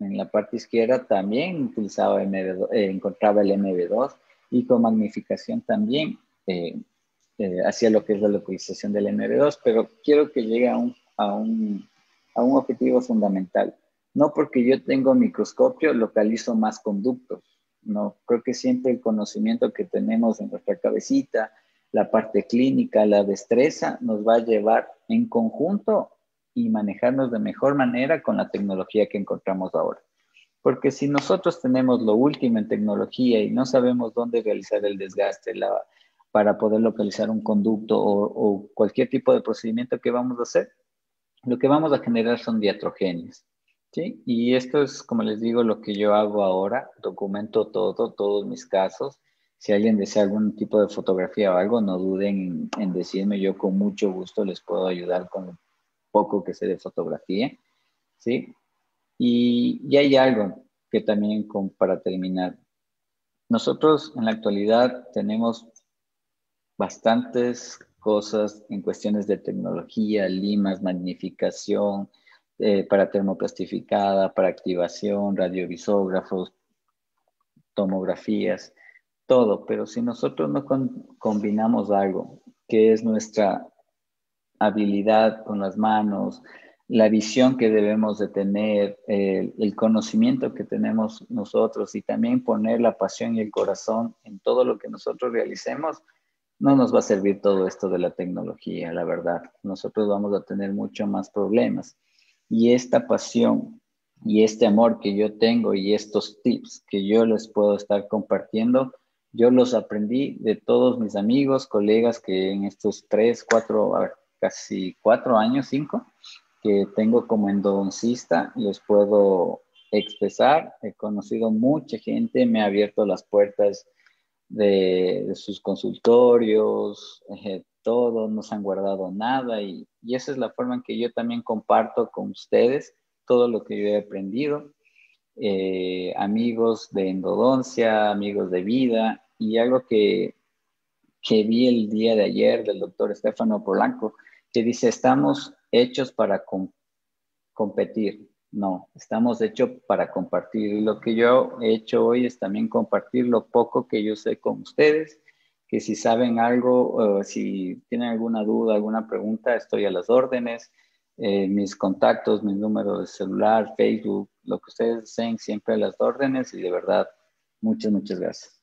en la parte izquierda también utilizaba MB2, eh, encontraba el MB2 y con magnificación también eh, eh, hacía lo que es la localización del MB2, pero quiero que llegue a un, a un, a un objetivo fundamental. No porque yo tengo microscopio localizo más conductos, no, creo que siempre el conocimiento que tenemos en nuestra cabecita, la parte clínica, la destreza, nos va a llevar en conjunto y manejarnos de mejor manera con la tecnología que encontramos ahora. Porque si nosotros tenemos lo último en tecnología y no sabemos dónde realizar el desgaste para poder localizar un conducto o, o, cualquier tipo de procedimiento que vamos a hacer, lo que vamos a generar son diatrogenios. Sí, y esto es, como les digo, lo que yo hago ahora. Documento todo, todos mis casos. Si alguien desea algún tipo de fotografía o algo, no duden en, decirme. Yo con mucho gusto les puedo ayudar con lo poco que sé de fotografía. ¿sí? Y, y hay algo que también para terminar. Nosotros en la actualidad tenemos bastantes cosas en cuestiones de tecnología, limas, magnificación, eh, para termoplastificada, para activación, radiovisógrafos, tomografías, todo. Pero si nosotros no combinamos algo, que es nuestra habilidad con las manos, la visión que debemos de tener, el conocimiento que tenemos nosotros y también poner la pasión y el corazón en todo lo que nosotros realicemos, no nos va a servir todo esto de la tecnología, la verdad. Nosotros vamos a tener mucho más problemas. Y esta pasión y este amor que yo tengo y estos tips que yo les puedo estar compartiendo, yo los aprendí de todos mis amigos, colegas que en estos tres, cuatro, casi cuatro años, cinco, que tengo como endodoncista, les puedo expresar. He conocido mucha gente, me ha abierto las puertas de, sus consultorios, eh, todo, no se han guardado nada y, esa es la forma en que yo también comparto con ustedes todo lo que yo he aprendido. Eh, amigos de endodoncia, amigos de vida y algo que, que vi el día de ayer del doctor Estefano Polanco, que dice, estamos hechos para competir. No, estamos hechos para compartir. Y lo que yo he hecho hoy es también compartir lo poco que yo sé con ustedes que si saben algo, o si tienen alguna duda, alguna pregunta, estoy a las órdenes. Eh, mis contactos, mi número de celular, Facebook, lo que ustedes deseen, siempre a las órdenes y de verdad, muchas, muchas gracias.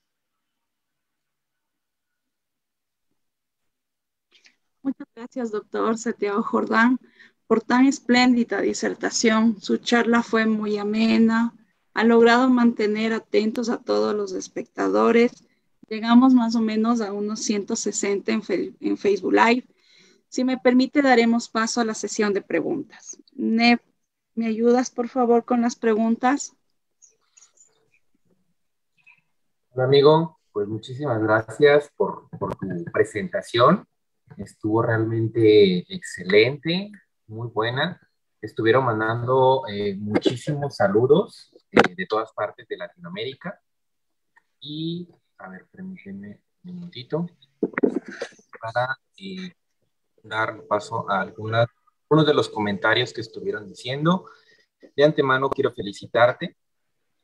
Muchas gracias, doctor Santiago Jordán, por tan espléndida disertación. Su charla fue muy amena, ha logrado mantener atentos a todos los espectadores. Llegamos más o menos a unos 160 en, Facebook Live si me permite, daremos paso a la sesión de preguntas. Neb, ¿me ayudas por favor con las preguntas? Hola amigo, pues muchísimas gracias por, tu presentación. Estuvo realmente excelente, muy buena. Estuvieron mandando eh, muchísimos saludos eh, de todas partes de Latinoamérica. Y, a ver, permíteme un minutito para eh, dar paso a algunos de los comentarios que estuvieron diciendo. De antemano quiero felicitarte.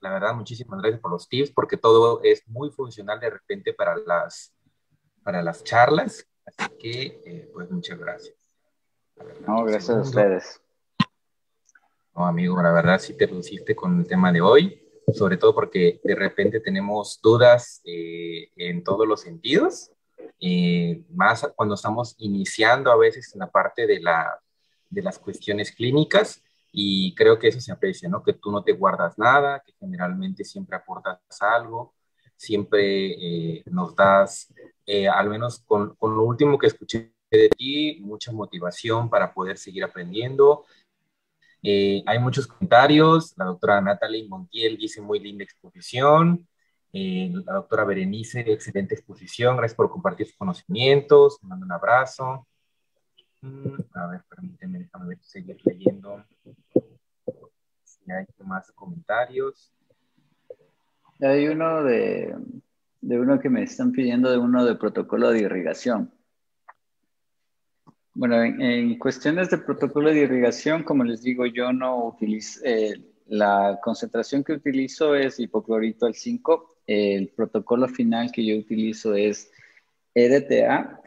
La verdad, muchísimas gracias por los tips, porque todo es muy funcional de repente para las, para las charlas. Así que, eh, pues, muchas gracias. no, gracias a ustedes. No, amigo, la verdad sí te luciste con el tema de hoy, sobre todo porque de repente tenemos dudas eh, en todos los sentidos eh, más cuando estamos iniciando a veces en la parte de, la, de las cuestiones clínicas y creo que eso se aprecia, ¿no? Que tú no te guardas nada, que generalmente siempre aportas algo, siempre eh, nos das, eh, al menos con, con, lo último que escuché de ti, mucha motivación para poder seguir aprendiendo. Hay muchos comentarios, la doctora Natalie Montiel dice muy linda exposición, eh, la doctora Berenice, excelente exposición, gracias por compartir sus conocimientos, me mando un abrazo. Mm, a ver, permíteme, déjame seguir leyendo si hay más comentarios. Hay uno de uno que me están pidiendo de uno de protocolo de irrigación. Bueno, en, cuestiones de protocolo de irrigación, como les digo, yo no utilizo, eh, la concentración que utilizo es hipoclorito al 5 el protocolo final que yo utilizo es EDTA,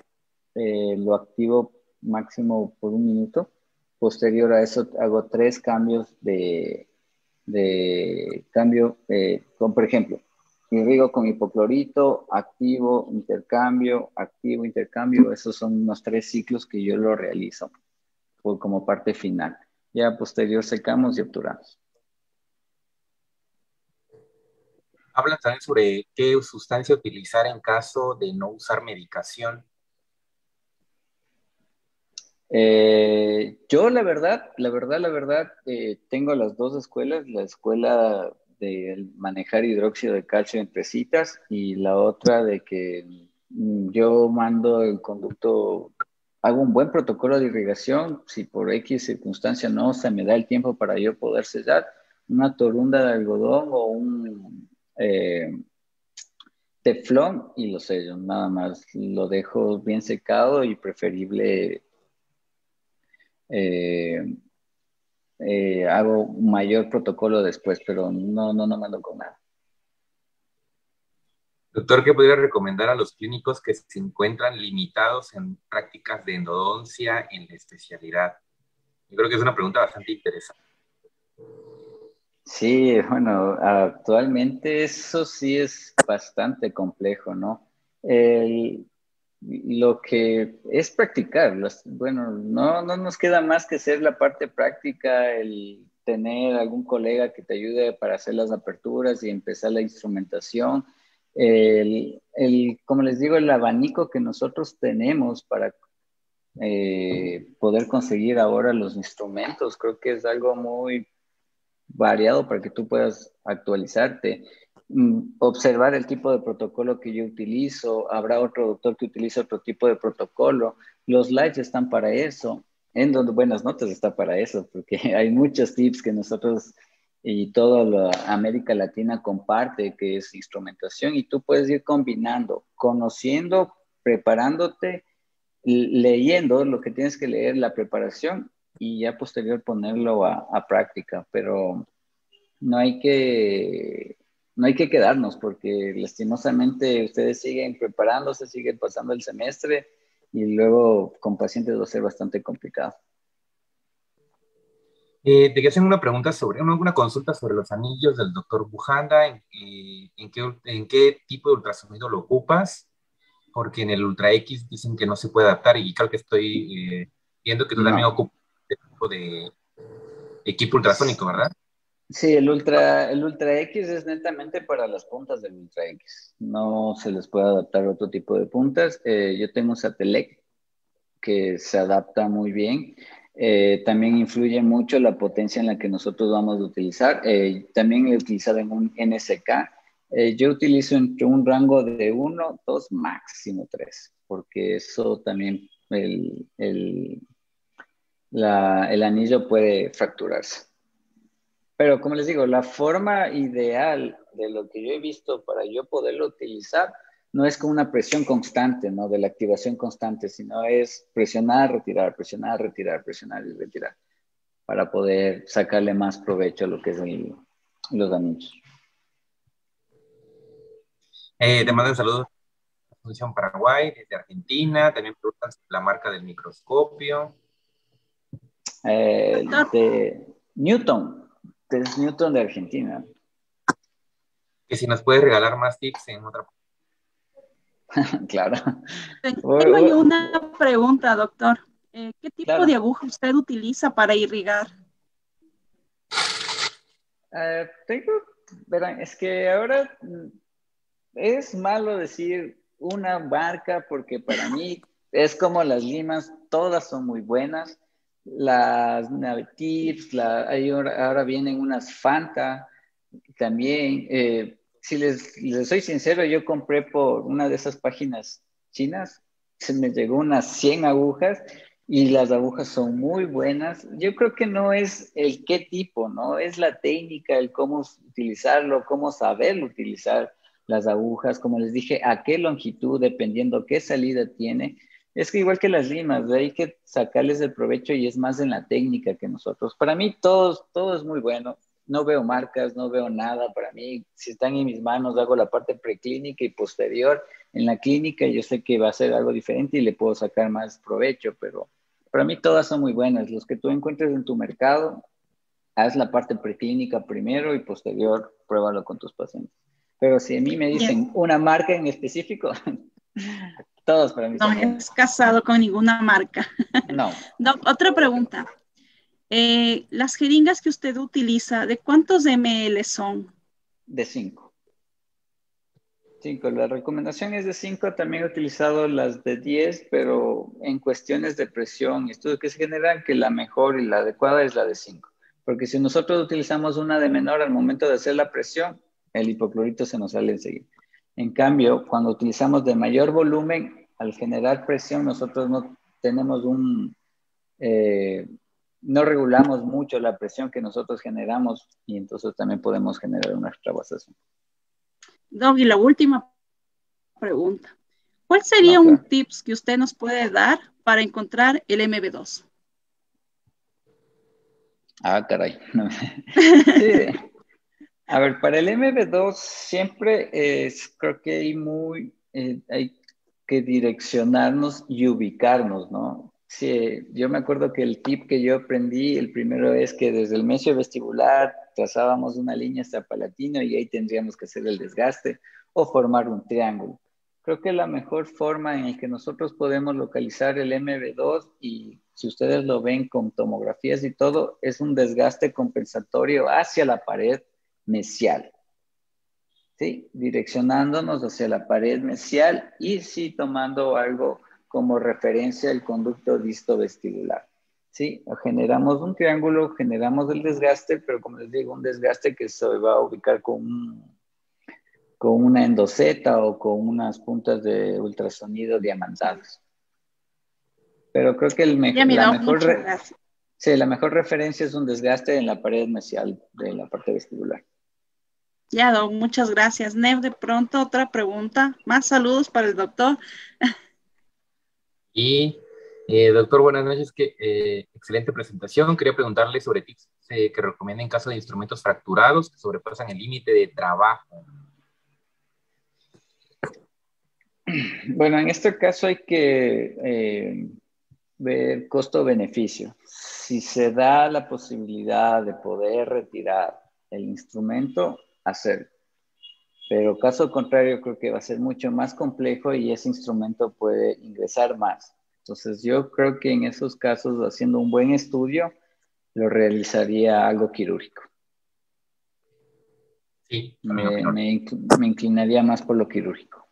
eh, lo activo máximo por un minuto. Posterior a eso hago tres cambios de, cambio, eh, por ejemplo, irrigo con hipoclorito, activo, intercambio, activo, intercambio. Esos son unos tres ciclos que yo lo realizo como parte final. Ya posterior secamos y obturamos. habla también sobre qué sustancia utilizar en caso de no usar medicación. Eh, yo la verdad, la verdad, la verdad, eh, tengo las dos escuelas, la escuela de manejar hidróxido de calcio en presitas y la otra de que mm, yo mando el conducto, hago un buen protocolo de irrigación, si por X circunstancia no se me da el tiempo para yo poder sellar, una torunda de algodón o un eh, teflón y lo sello, nada más. Lo dejo bien secado y preferible eh, eh, hago un mayor protocolo después, pero no, no, no mando con nada. Doctor, ¿qué podría recomendar a los clínicos que se encuentran limitados en prácticas de endodoncia en la especialidad? Yo creo que es una pregunta bastante interesante. Sí, bueno, actualmente eso sí es bastante complejo, ¿no? Lo que es practicar, bueno, no, no nos queda más que hacer la parte práctica, el tener algún colega que te ayude para hacer las aperturas y empezar la instrumentación. El, como les digo, el abanico que nosotros tenemos para eh, poder conseguir ahora los instrumentos, creo que es algo muy variado para que tú puedas actualizarte. Mm, observar el tipo de protocolo que yo utilizo, habrá otro doctor que utilice otro tipo de protocolo. Los lives están para eso. En donde Buenas Notas está para eso, porque hay muchos tips que nosotros y toda la América Latina comparte, que es instrumentación, y tú puedes ir combinando, conociendo, preparándote, leyendo lo que tienes que leer, la preparación, y ya posterior ponerlo a, práctica, pero no hay que no hay que quedarnos porque lastimosamente ustedes siguen preparándose, siguen pasando el semestre y luego con pacientes va a ser bastante complicado. Eh, te quería hacer una pregunta sobre, una, consulta sobre los anillos del doctor Bujanda, en, qué, en, qué, tipo de ultrasonido lo ocupas, porque en el Ultra X dicen que no se puede adaptar y creo que estoy eh, viendo que tú también ocupas este tipo de equipo ultrasónico, ¿verdad? Sí, el Ultra, el Ultra X es netamente para las puntas del Ultra X. No se les puede adaptar otro tipo de puntas. Eh, yo tengo un Satelec que se adapta muy bien. Eh, también influye mucho la potencia en la que nosotros vamos a utilizar. Eh, también he utilizado en un NSK. yo utilizo entre un rango de 1, 2, máximo 3, porque eso también el, el, el anillo puede fracturarse. Pero como les digo, la forma ideal de lo que yo he visto para yo poderlo utilizar no es con una presión constante, ¿no? De la activación constante, sino es presionar, retirar, presionar, retirar, presionar y retirar para poder sacarle más provecho a lo que es los anillos. Eh, te mando un saludo Función Paraguay, desde Argentina. También preguntan la marca del microscopio. Eh, de Newton es Newton de Argentina. Que si nos puede regalar más tips en otra. claro. Tengo una pregunta, doctor. Eh, ¿Qué tipo de aguja usted utiliza para irrigar? Eh, tengo, verán, es que ahora mm, es malo decir una marca porque para mí es como las limas, todas son muy buenas las Navetips, la, ahora, vienen unas Fanta también. Eh, si les, soy sincero, yo compré por una de esas páginas chinas, se me llegó unas 100 agujas y las agujas son muy buenas. Yo creo que no es el qué tipo, ¿no? Es la técnica, el cómo utilizarlo, cómo saber utilizar las agujas, como les dije, a qué longitud, dependiendo qué salida tiene. Es que igual que las limas, hay que sacarles el provecho y es más en la técnica que nosotros. Para mí todo, todo es muy bueno. No veo marcas, no veo nada. Para mí, si están en mis manos, hago la parte preclínica y posterior. En la clínica yo sé que va a ser algo diferente y le puedo sacar más provecho, pero para mí todas son muy buenas. Los que tú encuentres en tu mercado, haz la parte preclínica primero y posterior pruébalo con tus pacientes. Pero si a mí me dicen una marca en específico, Todos para mí. No es casado con ninguna marca. No. otra pregunta. Eh, las jeringas que usted utiliza, ¿de cuántos ml son? De 5. 5. La recomendación es de 5. También he utilizado las de 10, pero en cuestiones de presión y estudios que se generan, que la mejor y la adecuada es la de 5. Porque si nosotros utilizamos una de menor al momento de hacer la presión, el hipoclorito se nos sale enseguida. En cambio, cuando utilizamos de mayor volumen, al generar presión, nosotros no tenemos un, eh, no regulamos mucho la presión que nosotros generamos y entonces también podemos generar una extravasación. Doug, y la última pregunta. ¿Cuál sería un tips que usted nos puede dar para encontrar el MB2? Ah, caray. sí. A ver, para el MB2 siempre es, creo que hay muy, eh, hay que direccionarnos y ubicarnos, ¿no? Sí, yo me acuerdo que el tip que yo aprendí, el primero es que desde el mesio vestibular trazábamos una línea hasta palatino y ahí tendríamos que hacer el desgaste o formar un triángulo. Creo que la mejor forma en la que nosotros podemos localizar el MB2 y si ustedes lo ven con tomografías y todo, es un desgaste compensatorio hacia la pared mesial. ¿Sí? Direccionándonos hacia la pared mesial y sí tomando algo como referencia el conducto disto vestibular. ¿Sí? Generamos un triángulo, generamos el desgaste, pero como les digo, un desgaste que se va a ubicar con, con una endoceta o con unas puntas de ultrasonido diamantados. Pero creo que el la mejor sí, la mejor referencia es un desgaste en la pared mesial de la parte vestibular. Ya, don, muchas gracias. Nev, de pronto otra pregunta. Más saludos para el doctor. Y, eh, doctor, buenas noches. Que, eh, excelente presentación. Quería preguntarle sobre tips este, que recomienda en caso de instrumentos fracturados que sobrepasan el límite de trabajo? Bueno, en este caso hay que eh, ver costo-beneficio. Si se da la posibilidad de poder retirar el instrumento, hacerlo. Pero caso contrario, creo que va a ser mucho más complejo y ese instrumento puede ingresar más. Entonces, yo creo que en esos casos, haciendo un buen estudio, lo realizaría algo quirúrgico. Sí, me, me, inclinaría más por lo quirúrgico.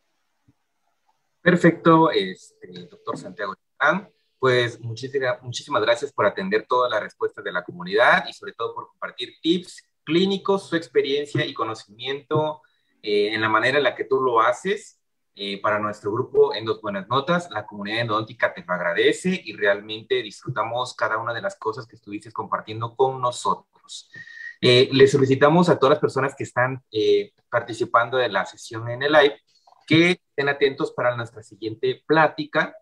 Perfecto, este, doctor Santiago. Pues muchísimas, muchísimas gracias por atender todas las respuestas de la comunidad y sobre todo por compartir tips clínicos, su experiencia y conocimiento eh, en la manera en la que tú lo haces. Eh, para nuestro grupo en Dos Buenas Notas, la comunidad endodóntica te lo agradece y realmente disfrutamos cada una de las cosas que estuviste compartiendo con nosotros. Eh, le solicitamos a todas las personas que están participando de la sesión en el live que estén atentos para nuestra siguiente plática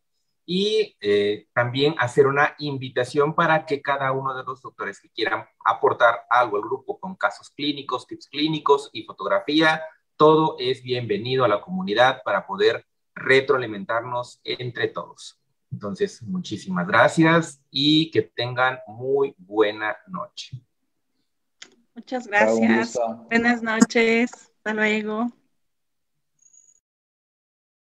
y eh, también hacer una invitación para que cada uno de los doctores que quieran aportar algo al grupo con casos clínicos, tips clínicos y fotografía, todo es bienvenido a la comunidad para poder retroalimentarnos entre todos. Entonces, muchísimas gracias y que tengan muy buena noche. Muchas gracias. Buenas noches. Hasta luego.